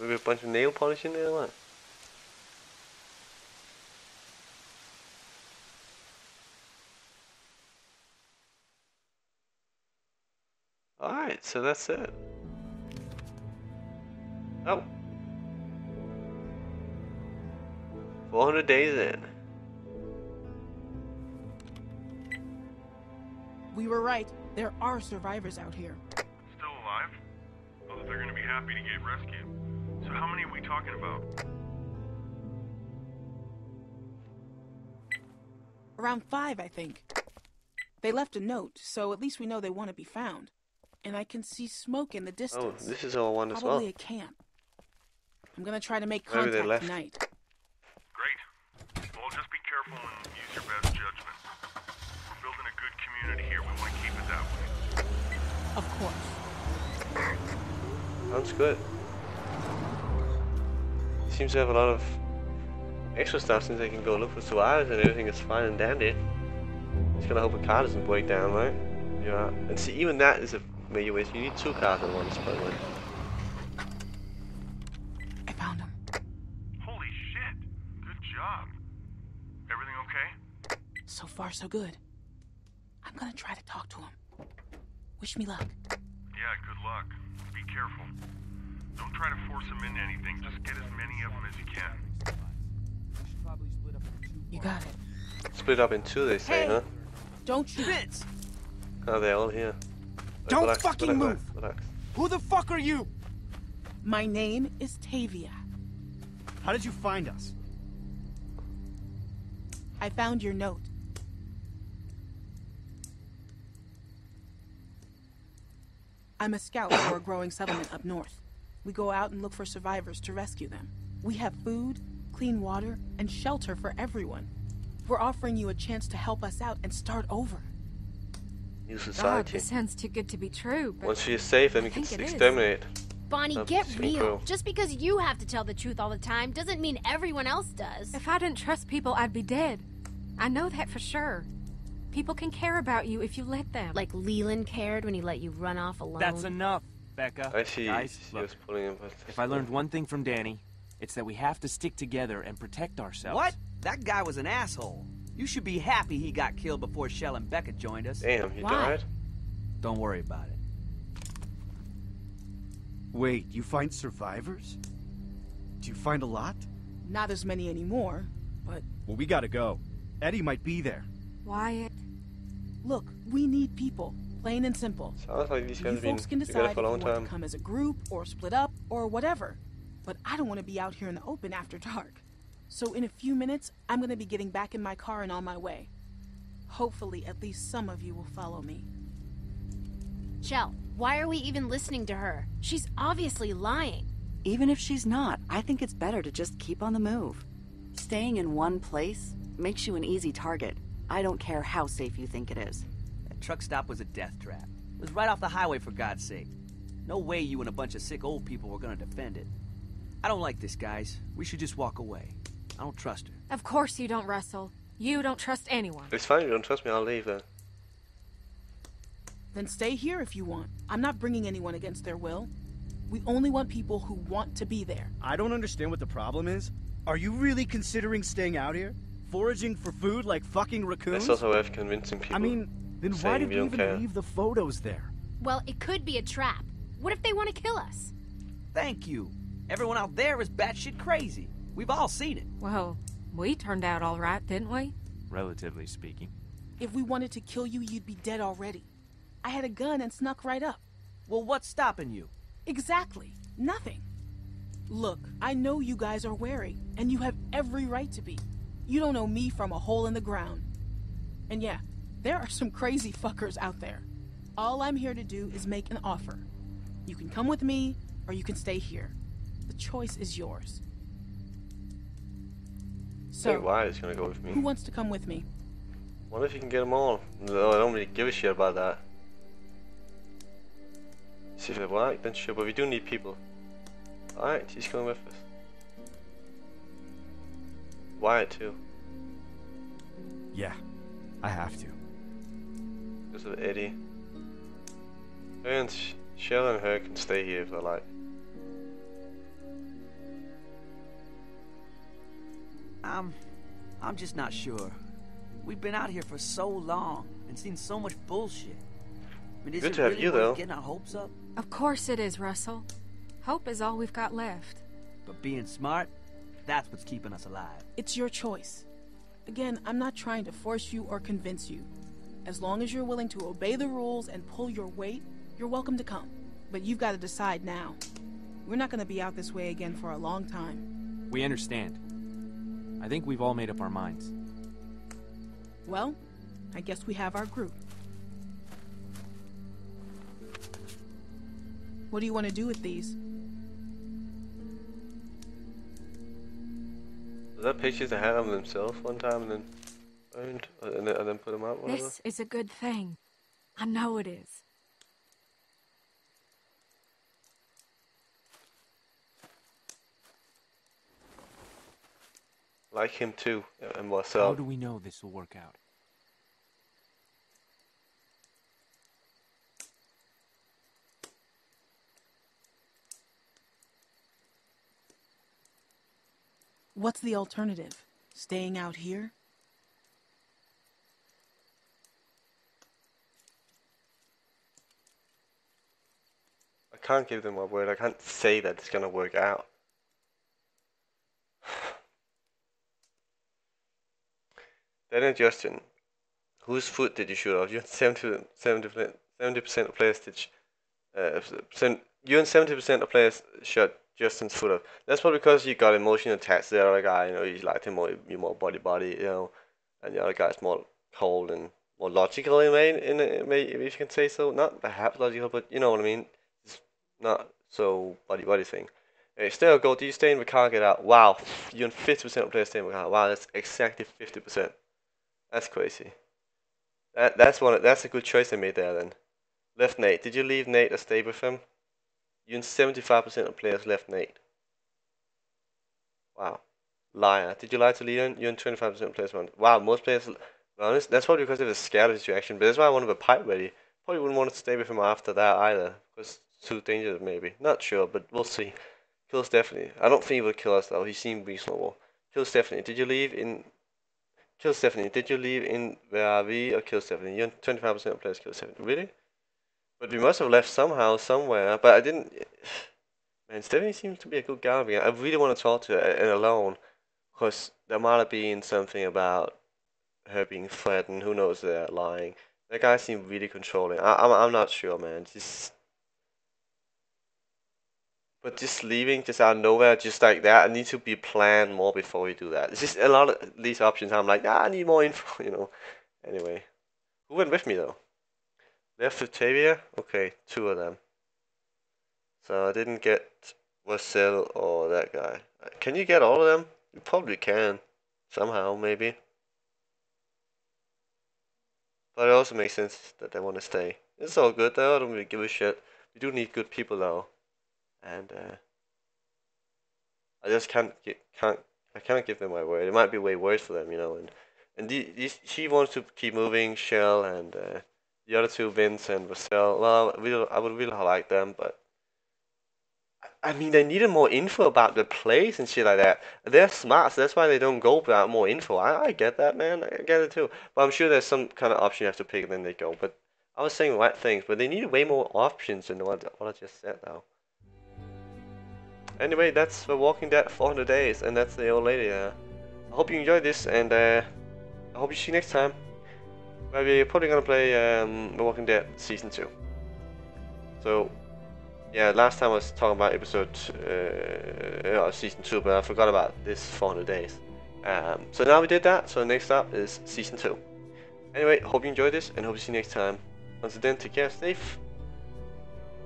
Maybe a bunch of nail polish in there or what? Alright, so that's it. Oh. 400 days in. We were right. There are survivors out here. Still alive? Well, they're gonna be happy to get rescued. So how many are we talking about? Around five, I think. They left a note, so at least we know they want to be found. And I can see smoke in the oh, distance. Oh, this is all one as Probably well. a camp. I'm gonna try to make Maybe they contact left. tonight. Great. Well, just be careful and use your best judgment. We're building a good community here. We want to keep it that way. Of course. Sounds good. Seems to have a lot of extra stuff since they can go look for survivors and everything is fine and dandy. Just gonna hope a car doesn't break down, right? Yeah. And see, even that is a major waste. You need two cars at once, by the way. I found him. Holy shit. Good job. Everything okay? So far, so good. I'm gonna try to talk to him. Wish me luck. Yeah, good luck. Be careful. Don't try to force him into anything. Just get as many of them as you can. You got it. Split up in two, they say, Hey! huh? Don't shoot. Vince! Oh, they're all here. Don't relax, fucking relax, move! Relax, relax. Who the fuck are you? My name is Tavia. How did you find us? I found your note. I'm a scout for a growing settlement up north. We go out and look for survivors to rescue them. We have food, clean water, and shelter for everyone. We're offering you a chance to help us out and start over. New God, this sounds too good to be true, but Once she is safe, then we I can think it is. exterminate. Bonnie, Um, get real. Crow. Just because you have to tell the truth all the time doesn't mean everyone else does. if I didn't trust people, I'd be dead. I know that for sure. People can care about you if you let them. Like Leland cared when he let you run off alone. That's enough, Becca. I see. Guys, she look, was pulling him, but if I learned one thing from Danny, it's that we have to stick together and protect ourselves. What? That guy was an asshole. You should be happy he got killed before Shel and Becca joined us. Damn, he Why? died? Don't worry about it. Wait, you find survivors? Do you find a lot? Not as many anymore, but Well, we gotta go. Eddie might be there. Wyatt. look, we need people. Plain and simple. Sounds like these You guys have been folks can together decide if for you a long want time. to come as a group or split up or whatever. But I don't want to be out here in the open after dark. So in a few minutes, I'm going to be getting back in my car and on my way. Hopefully, at least some of you will follow me. Shel, why are we even listening to her? She's obviously lying. Even if she's not, I think it's better to just keep on the move. Staying in one place makes you an easy target. I don't care how safe you think it is. That truck stop was a death trap. It was right off the highway, for God's sake. No way you and a bunch of sick old people were gonna defend it. I don't like this, guys. We should just walk away. I don't trust her. Of course you don't, Russell. You don't trust anyone. It's fine, you don't trust me, I'll leave then. Then stay here if you want. I'm not bringing anyone against their will. We only want people who want to be there. I don't understand what the problem is. Are you really considering staying out here? Foraging for food like fucking raccoons? That's also worth convincing people. I mean, then why did we we even care. leave the photos there? Well, it could be a trap. What if they want to kill us? Thank you. Everyone out there is batshit crazy. We've all seen it. Well, we turned out all right, didn't we? Relatively speaking. If we wanted to kill you, you'd be dead already. I had a gun and snuck right up. Well, what's stopping you? Exactly. Nothing. Look, I know you guys are wary, and you have every right to be. You don't know me from a hole in the ground. And yeah, there are some crazy fuckers out there. All I'm here to do is make an offer. You can come with me, or you can stay here. The choice is yours. So, Wyatt is gonna go with me. who wants to come with me? What if you can get them all? No, I don't really give a shit about that. See if they work, then sure, but we do need people. Alright, he's going with us. Wyatt too, Yeah, I have to. because of Eddie. And Sh- Shel and her can stay here if they like. I'm. I'm just not sure. We've been out here for so long and seen so much bullshit. I mean, is Good it to have really you, though. getting our hopes up? Of course it is, Russell. Hope is all we've got left. But being smart, that's what's keeping us alive. It's your choice. Again, I'm not trying to force you or convince you. As long as you're willing to obey the rules and pull your weight, you're welcome to come. But you've got to decide now. We're not going to be out this way again for a long time. We understand. I think we've all made up our minds. Well, I guess we have our group. What do you want to do with these? Was that pictures they had of themselves one time and then and then, and then put them out? Whatever. This is a good thing. I know it is. Like him too, uh, and How do we know this will work out? What's the alternative? Staying out here? I can't give them my word. I can't say that it's gonna work out. And Justin, whose foot did you shoot off? You had 70 percent of players did. Uh, you and seventy percent of players shot Justin's foot off. That's probably because you got emotional attached to the other guy. You know, you liked him more, you more body body. You know, and the other guy's more cold and more logical in. In if you can say so. Not perhaps logical, but you know what I mean. It's not so body body thing. Hey, still go. Do you stay in the car? Get out. Wow, you and fifty percent of players stay in the car. Wow, that's exactly fifty percent. That's crazy. That that's one. That's a good choice they made there. Then left Nate. Did you leave Nate or stay with him? You and seventy five percent of players left Nate. Wow, liar. Did you lie to Leon? You and twenty five percent of players. Wow, most players. Honest, that's probably because of the scared situation. But that's why I wanted a pipe ready. Probably wouldn't want to stay with him after that either, because too dangerous maybe. Not sure, but we'll see. Kill Stephanie. I don't think he would kill us though. He seemed reasonable. Kill Stephanie. Did you leave in? Kill Stephanie. Did you leave in the RV or kill Stephanie? You're twenty five percent of players kill Stephanie. Really? But we must have left somehow, somewhere. But I didn't. Man, Stephanie seems to be a good again. I really want to talk to her and alone, because there might have been something about her being threatened. Who knows? They're lying. That guy seemed really controlling. I, I'm, I'm not sure, man. Just but just leaving just out of nowhere, just like that, I need to be planned more before we do that. It's just a lot of these options. I'm like, ah, I need more info, you know. Anyway, who went with me though? Left with Tavia? Okay, two of them. So I didn't get Marcel or that guy. Can you get all of them? You probably can. Somehow, maybe. But it also makes sense that they want to stay. It's all good though, I don't really give a shit. We do need good people though. And uh I just can't get can't I can't give them my word. It might be way worse for them, you know, and and the, these she wants to keep moving, Shel and uh, the other two, Vince and Marcel. Well, really, I would really like them, but I mean, they needed more info about the place and shit like that. They're smart, so that's why they don't go without more info. I, I get that, man. I get it too. But I'm sure there's some kind of option you have to pick, and then they go. But I was saying the right things, but they needed way more options than what, what I just said now. Anyway, that's The Walking Dead 400 Days, and that's the old lady there. I hope you enjoyed this, and uh, I hope you see you next time. Where we're probably gonna play um, The Walking Dead Season 2. So, yeah, last time I was talking about episode, uh, yeah, Season 2, but I forgot about this 400 Days. Um, so now we did that, so next up is Season 2. Anyway, hope you enjoyed this, and hope to see you next time. Until then, take care, safe.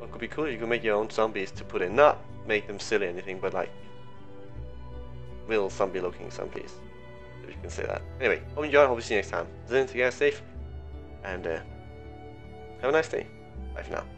What could be cool, you can make your own zombies to put in. Not make them silly or anything, but like will some be looking zombies. if you can say that. Anyway, hope you enjoyed. Hope to see you next time. Then, you guys safe, and uh, have a nice day. Bye for now.